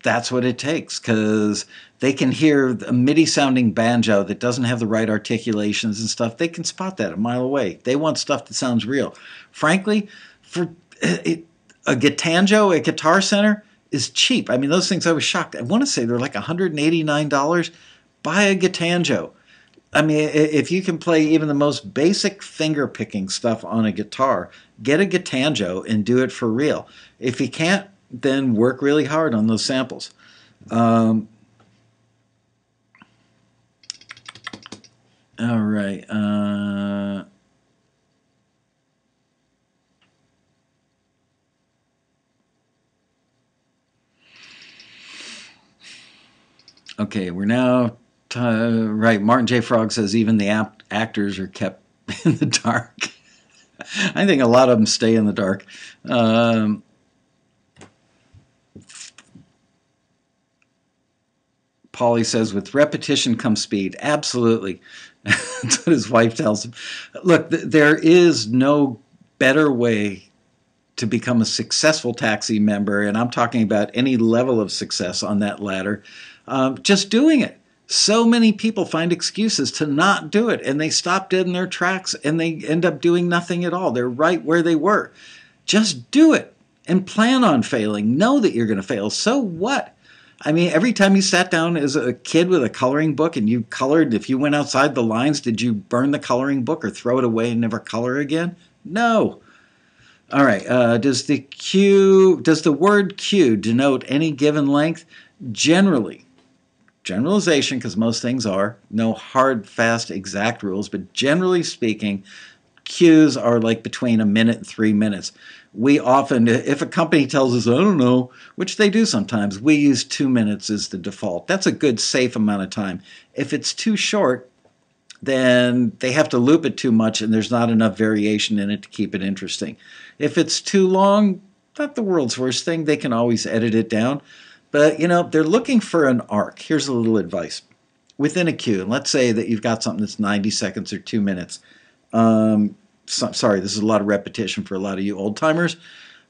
That's what it takes because they can hear a MIDI sounding banjo that doesn't have the right articulations and stuff. They can spot that a mile away. They want stuff that sounds real. Frankly, for it, a Gitanjo at Guitar Center is cheap. I mean, those things I was shocked. I want to say they're like $189. Buy a Gitanjo. I mean, if you can play even the most basic finger picking stuff on a guitar, get a Gitanjo and do it for real. If you can't, then work really hard on those samples. Um, all right. Uh, Okay, we're now t- right. Martin J. Frog says even the ap- actors are kept in the dark. I think a lot of them stay in the dark. Um, Paulie says, with repetition comes speed. Absolutely. That's what his wife tells him. Look, th- there is no better way to become a successful taxi member, and I'm talking about any level of success on that ladder, um, just doing it. So many people find excuses to not do it, and they stop dead in their tracks and they end up doing nothing at all. They're right where they were. Just do it and plan on failing. Know that you're going to fail. So what? I mean, every time you sat down as a kid with a coloring book and you colored, if you went outside the lines, did you burn the coloring book or throw it away and never color again? No. All right. Uh, does the cue, does the word cue denote any given length? Generally, generalization, because most things are, no hard, fast, exact rules, but generally speaking, cues are like between a minute and three minutes we often, if a company tells us, I don't know, which they do sometimes, we use two minutes as the default. That's a good, safe amount of time. If it's too short, then they have to loop it too much and there's not enough variation in it to keep it interesting. If it's too long, not the world's worst thing. They can always edit it down. But, you know, they're looking for an arc. Here's a little advice. Within a cue, let's say that you've got something that's 90 seconds or two minutes. Um, so, sorry, this is a lot of repetition for a lot of you old timers,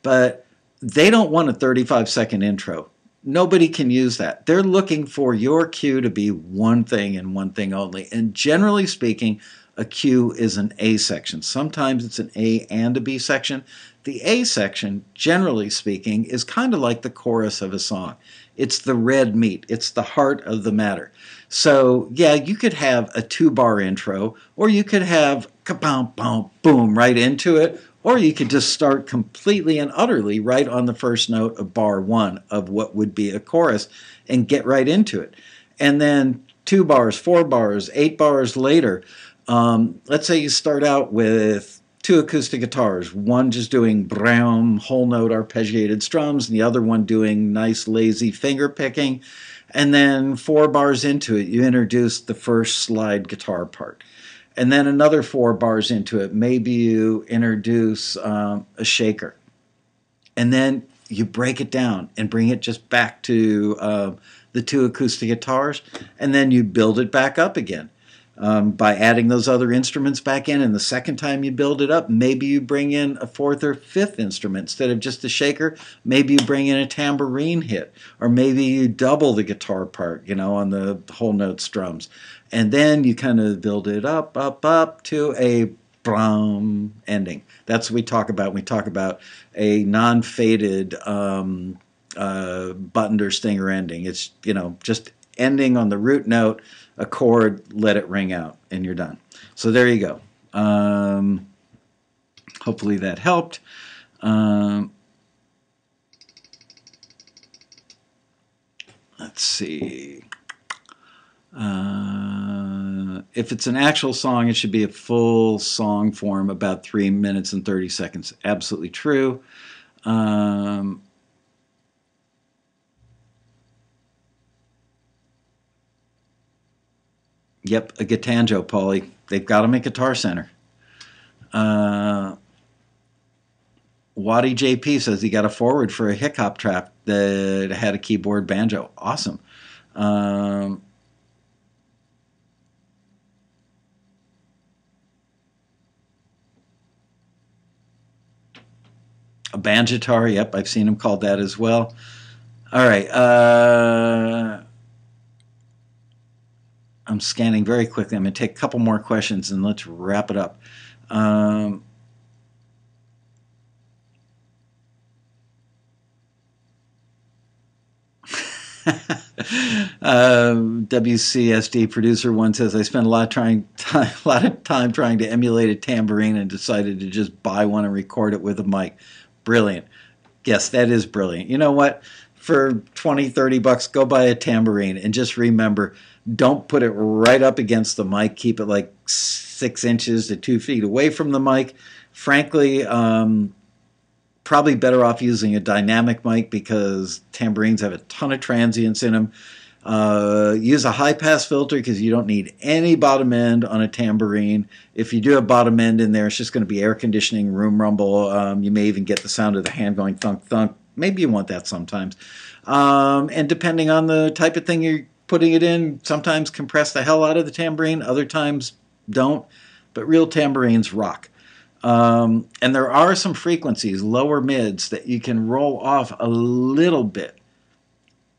but they don't want a 35 second intro. Nobody can use that. They're looking for your cue to be one thing and one thing only. And generally speaking, a cue is an A section. Sometimes it's an A and a B section. The A section, generally speaking, is kind of like the chorus of a song. It's the red meat, it's the heart of the matter. So, yeah, you could have a two bar intro, or you could have kapow, boom, boom, right into it, or you could just start completely and utterly right on the first note of bar one of what would be a chorus and get right into it. And then two bars, four bars, eight bars later, um, let's say you start out with two acoustic guitars, one just doing brown whole note arpeggiated strums, and the other one doing nice lazy finger picking and then four bars into it, you introduce the first slide guitar part. And then another four bars into it, maybe you introduce um, a shaker. And then you break it down and bring it just back to uh, the two acoustic guitars, and then you build it back up again um, by adding those other instruments back in. And the second time you build it up, maybe you bring in a fourth or fifth instrument instead of just a shaker. Maybe you bring in a tambourine hit, or maybe you double the guitar part, you know, on the whole note strums. And then you kind of build it up, up, up to a brum ending. That's what we talk about. We talk about a non faded um, uh, buttoned or stinger ending. It's, you know, just ending on the root note a chord, let it ring out, and you're done. So there you go. Um, hopefully that helped. Um, let's see. Uh, if it's an actual song, it should be a full song form, about three minutes and 30 seconds. Absolutely true. Um, Yep, a Gitanjo, Paulie. They've got them at Guitar Center. Uh, Waddy JP says he got a forward for a hiccup trap that had a keyboard banjo. Awesome. Um, a banjitar, yep, I've seen him called that as well. All right. Uh, I'm scanning very quickly. I'm going to take a couple more questions and let's wrap it up. Um, um, WCSD producer one says I spent a lot trying time, a lot of time trying to emulate a tambourine and decided to just buy one and record it with a mic. Brilliant. Yes, that is brilliant. You know what? For 20, 30 bucks, go buy a tambourine and just remember don't put it right up against the mic. Keep it like six inches to two feet away from the mic. Frankly, um, probably better off using a dynamic mic because tambourines have a ton of transients in them. Uh, use a high pass filter because you don't need any bottom end on a tambourine. If you do have bottom end in there, it's just going to be air conditioning, room rumble. Um, you may even get the sound of the hand going thunk thunk. Maybe you want that sometimes. Um, and depending on the type of thing you're putting it in sometimes compress the hell out of the tambourine, other times don't. But real tambourines rock. Um, and there are some frequencies, lower mids, that you can roll off a little bit.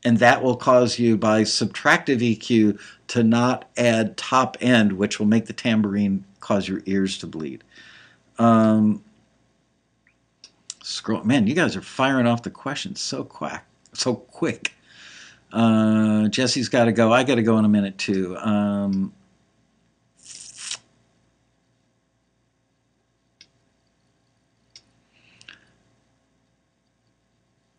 And that will cause you, by subtractive EQ, to not add top end, which will make the tambourine cause your ears to bleed. Um, scroll, man, you guys are firing off the questions so quick, so quick. Uh, Jesse's got to go. I got to go in a minute too. Um,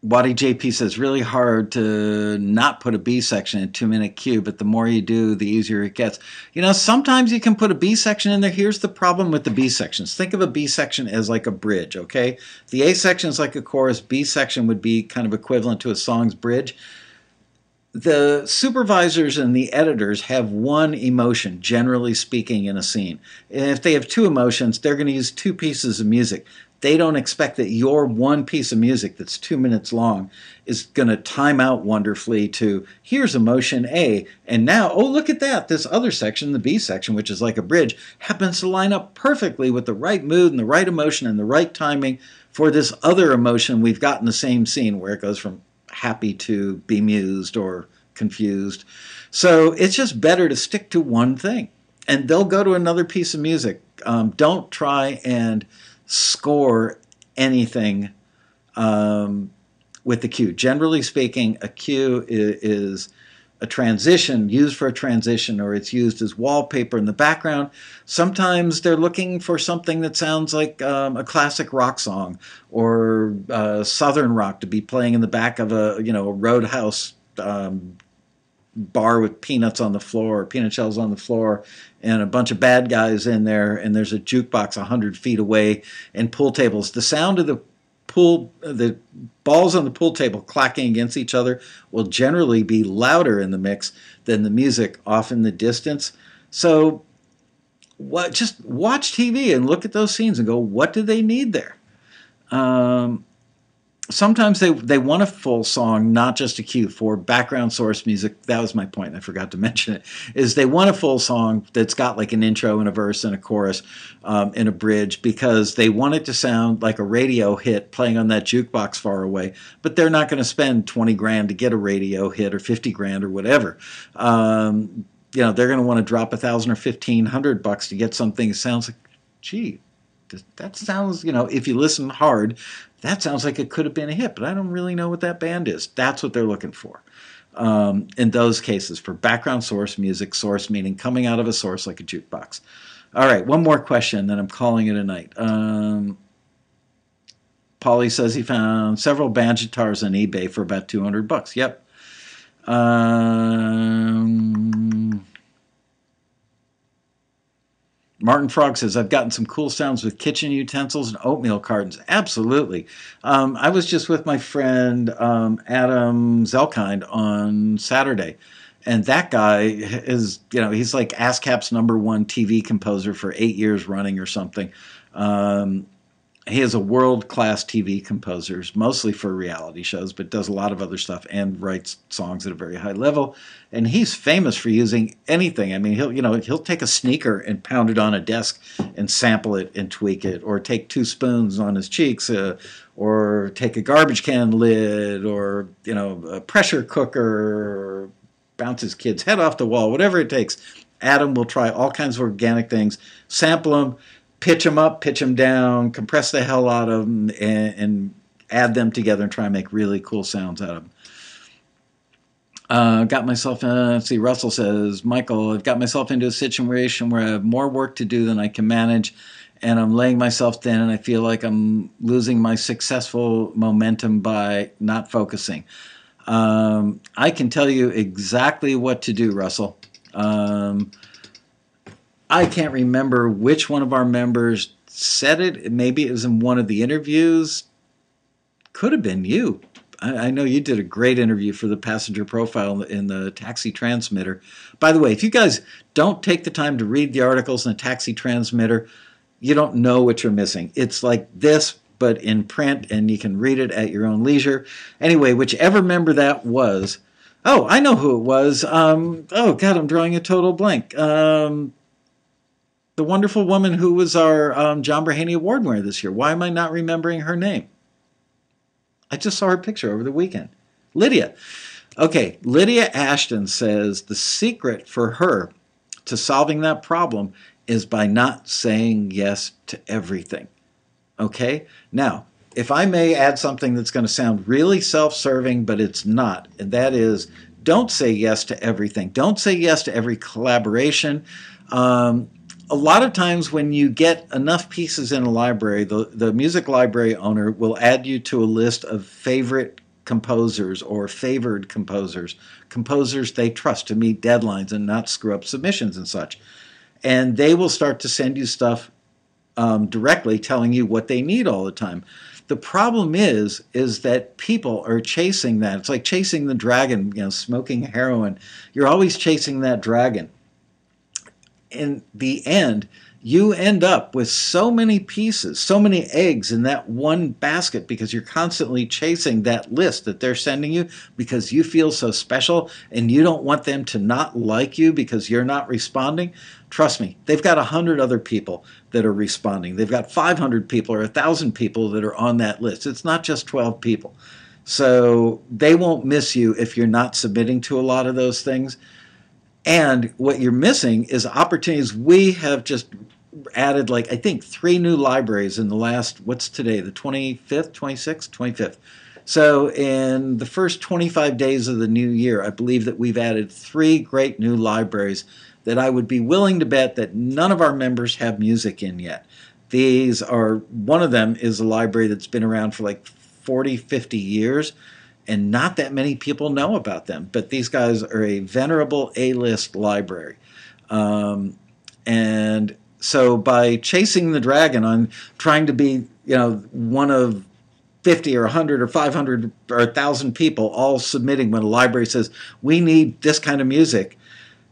Waddy JP says really hard to not put a B section in a two minute cue, but the more you do, the easier it gets. You know, sometimes you can put a B section in there. Here's the problem with the B sections. Think of a B section as like a bridge, okay? The A section is like a chorus. B section would be kind of equivalent to a song's bridge. The supervisors and the editors have one emotion, generally speaking, in a scene. And if they have two emotions, they're going to use two pieces of music they don't expect that your one piece of music that's two minutes long is going to time out wonderfully to here's emotion A, and now, oh, look at that. This other section, the B section, which is like a bridge, happens to line up perfectly with the right mood and the right emotion and the right timing for this other emotion we've got in the same scene where it goes from happy to be mused or confused. So it's just better to stick to one thing. And they'll go to another piece of music. Um, don't try and score anything um, with the cue. Generally speaking, a cue is, is, a transition used for a transition or it's used as wallpaper in the background. Sometimes they're looking for something that sounds like um, a classic rock song or uh, southern rock to be playing in the back of a you know a roadhouse um, bar with peanuts on the floor, peanut shells on the floor, and a bunch of bad guys in there, and there's a jukebox hundred feet away, and pool tables. The sound of the pool, the balls on the pool table clacking against each other will generally be louder in the mix than the music off in the distance. So, what? Just watch TV and look at those scenes and go, what do they need there? Um, sometimes they they want a full song, not just a cue for background source music. That was my point. I forgot to mention it. Is they want a full song that's got like an intro and a verse and a chorus um, and a bridge because they want it to sound like a radio hit playing on that jukebox far away. But they're not going to spend twenty grand to get a radio hit or fifty grand or whatever. Um, you know, they're going to want to drop a thousand or fifteen hundred bucks to get something that sounds like, gee, that sounds, you know, if you listen hard, that sounds like it could have been a hit, but I don't really know what that band is. That's what they're looking for. Um, in those cases, for background source music, source meaning coming out of a source like a jukebox. All right, one more question, then I'm calling it a night. Um, Paulie says he found several banjitars on eBay for about 200 bucks. Yep. Um, Martin Frog says, I've gotten some cool sounds with kitchen utensils and oatmeal cartons. Absolutely. Um, I was just with my friend um, Adam Zelkind on Saturday. And that guy is, you know, he's like ASCAP's number one TV composer for eight years running or something. Um, he is a world class TV composer, mostly for reality shows, but does a lot of other stuff and writes songs at a very high level. And he's famous for using anything. I mean, he'll you know he'll take a sneaker and pound it on a desk and sample it and tweak it, or take two spoons on his cheeks, uh, or take a garbage can lid, or you know a pressure cooker, bounce his kid's head off the wall, whatever it takes. Adam will try all kinds of organic things, sample them pitch them up, pitch them down, compress the hell out of them, and, and add them together and try and make really cool sounds out of them. Uh, got myself, uh, see, Russell says, Michael, I've got myself into a situation where I have more work to do than I can manage, and I'm laying myself thin, and I feel like I'm losing my successful momentum by not focusing. Um, I can tell you exactly what to do, Russell. Um, I can't remember which one of our members said it. Maybe it was in one of the interviews. Could have been you. I, I know you did a great interview for the passenger profile in the taxi transmitter. By the way, if you guys don't take the time to read the articles in the taxi transmitter, you don't know what you're missing. It's like this, but in print, and you can read it at your own leisure. Anyway, whichever member that was, oh, I know who it was. Um, oh, God, I'm drawing a total blank. Um, the wonderful woman who was our um, John Braheny Award winner this year. Why am I not remembering her name? I just saw her picture over the weekend. Lydia. Okay, Lydia Ashton says the secret for her to solving that problem is by not saying yes to everything. Okay? Now, if I may add something that's going to sound really self serving, but it's not, and that is don't say yes to everything. Don't say yes to every collaboration. Um, a lot of times when you get enough pieces in a library, the, the music library owner will add you to a list of favorite composers or favored composers, composers they trust to meet deadlines and not screw up submissions and such. And they will start to send you stuff um, directly telling you what they need all the time. The problem is, is that people are chasing that. It's like chasing the dragon, you know, smoking heroin. You're always chasing that dragon. In the end, you end up with so many pieces, so many eggs in that one basket because you're constantly chasing that list that they're sending you because you feel so special and you don't want them to not like you because you're not responding. Trust me, they've got 100 other people that are responding. They've got 500 people or 1,000 people that are on that list. It's not just 12 people. So they won't miss you if you're not submitting to a lot of those things. And what you're missing is opportunities. We have just added, like, I think three new libraries in the last, what's today, the 25th, 26th, 25th. So, in the first 25 days of the new year, I believe that we've added three great new libraries that I would be willing to bet that none of our members have music in yet. These are, one of them is a library that's been around for like 40, 50 years and not that many people know about them. But these guys are a venerable A-list library, um, and so by chasing the dragon on trying to be, you know, one of 50 or 100 or 500 or 1,000 people all submitting when a library says, we need this kind of music,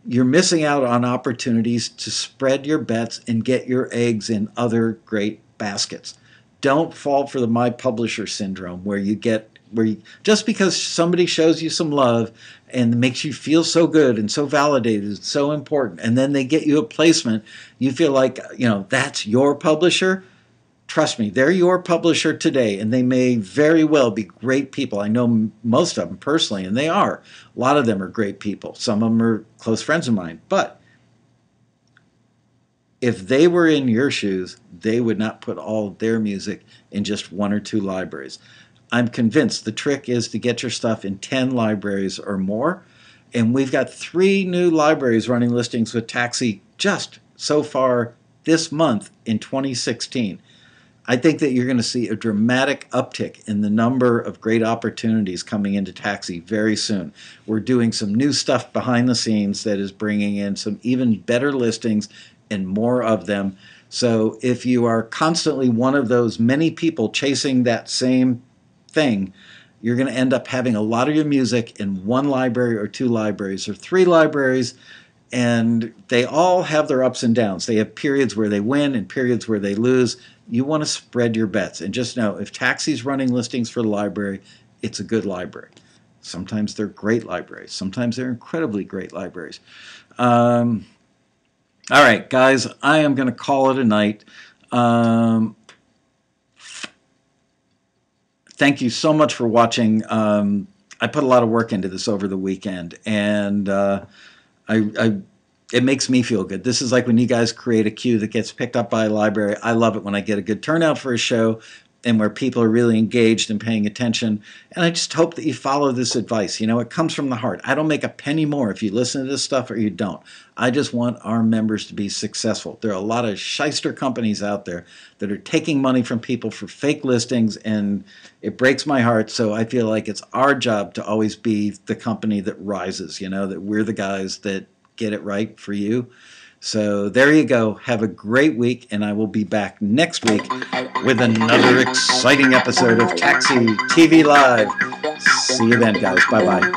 you're missing out on opportunities to spread your bets and get your eggs in other great baskets. Don't fall for the my publisher syndrome where you get where you, just because somebody shows you some love and makes you feel so good and so validated and so important and then they get you a placement you feel like you know that's your publisher? Trust me they're your publisher today and they may very well be great people. I know most of them personally and they are. A lot of them are great people. Some of them are close friends of mine but if they were in your shoes they would not put all their music in just one or two libraries I'm convinced the trick is to get your stuff in 10 libraries or more. And we've got three new libraries running listings with Taxi just so far this month in 2016. I think that you're going to see a dramatic uptick in the number of great opportunities coming into Taxi very soon. We're doing some new stuff behind the scenes that is bringing in some even better listings and more of them. So if you are constantly one of those many people chasing that same thing, you're going to end up having a lot of your music in one library or two libraries or three libraries, and they all have their ups and downs. They have periods where they win and periods where they lose. You want to spread your bets and just know if Taxi's running listings for the library, it's a good library. Sometimes they're great libraries. Sometimes they're incredibly great libraries. Um, all right, guys, I am going to call it a night. Um, thank you so much for watching. Um, I put a lot of work into this over the weekend, and uh, I, I, it makes me feel good. This is like when you guys create a cue that gets picked up by a library. I love it when I get a good turnout for a show and where people are really engaged and paying attention. And I just hope that you follow this advice. You know, it comes from the heart. I don't make a penny more if you listen to this stuff or you don't. I just want our members to be successful. There are a lot of shyster companies out there that are taking money from people for fake listings, and it breaks my heart. So I feel like it's our job to always be the company that rises, you know, that we're the guys that get it right for you. So there you go. Have a great week, and I will be back next week with another exciting episode of Taxi TV Live. See you then, guys. Bye bye.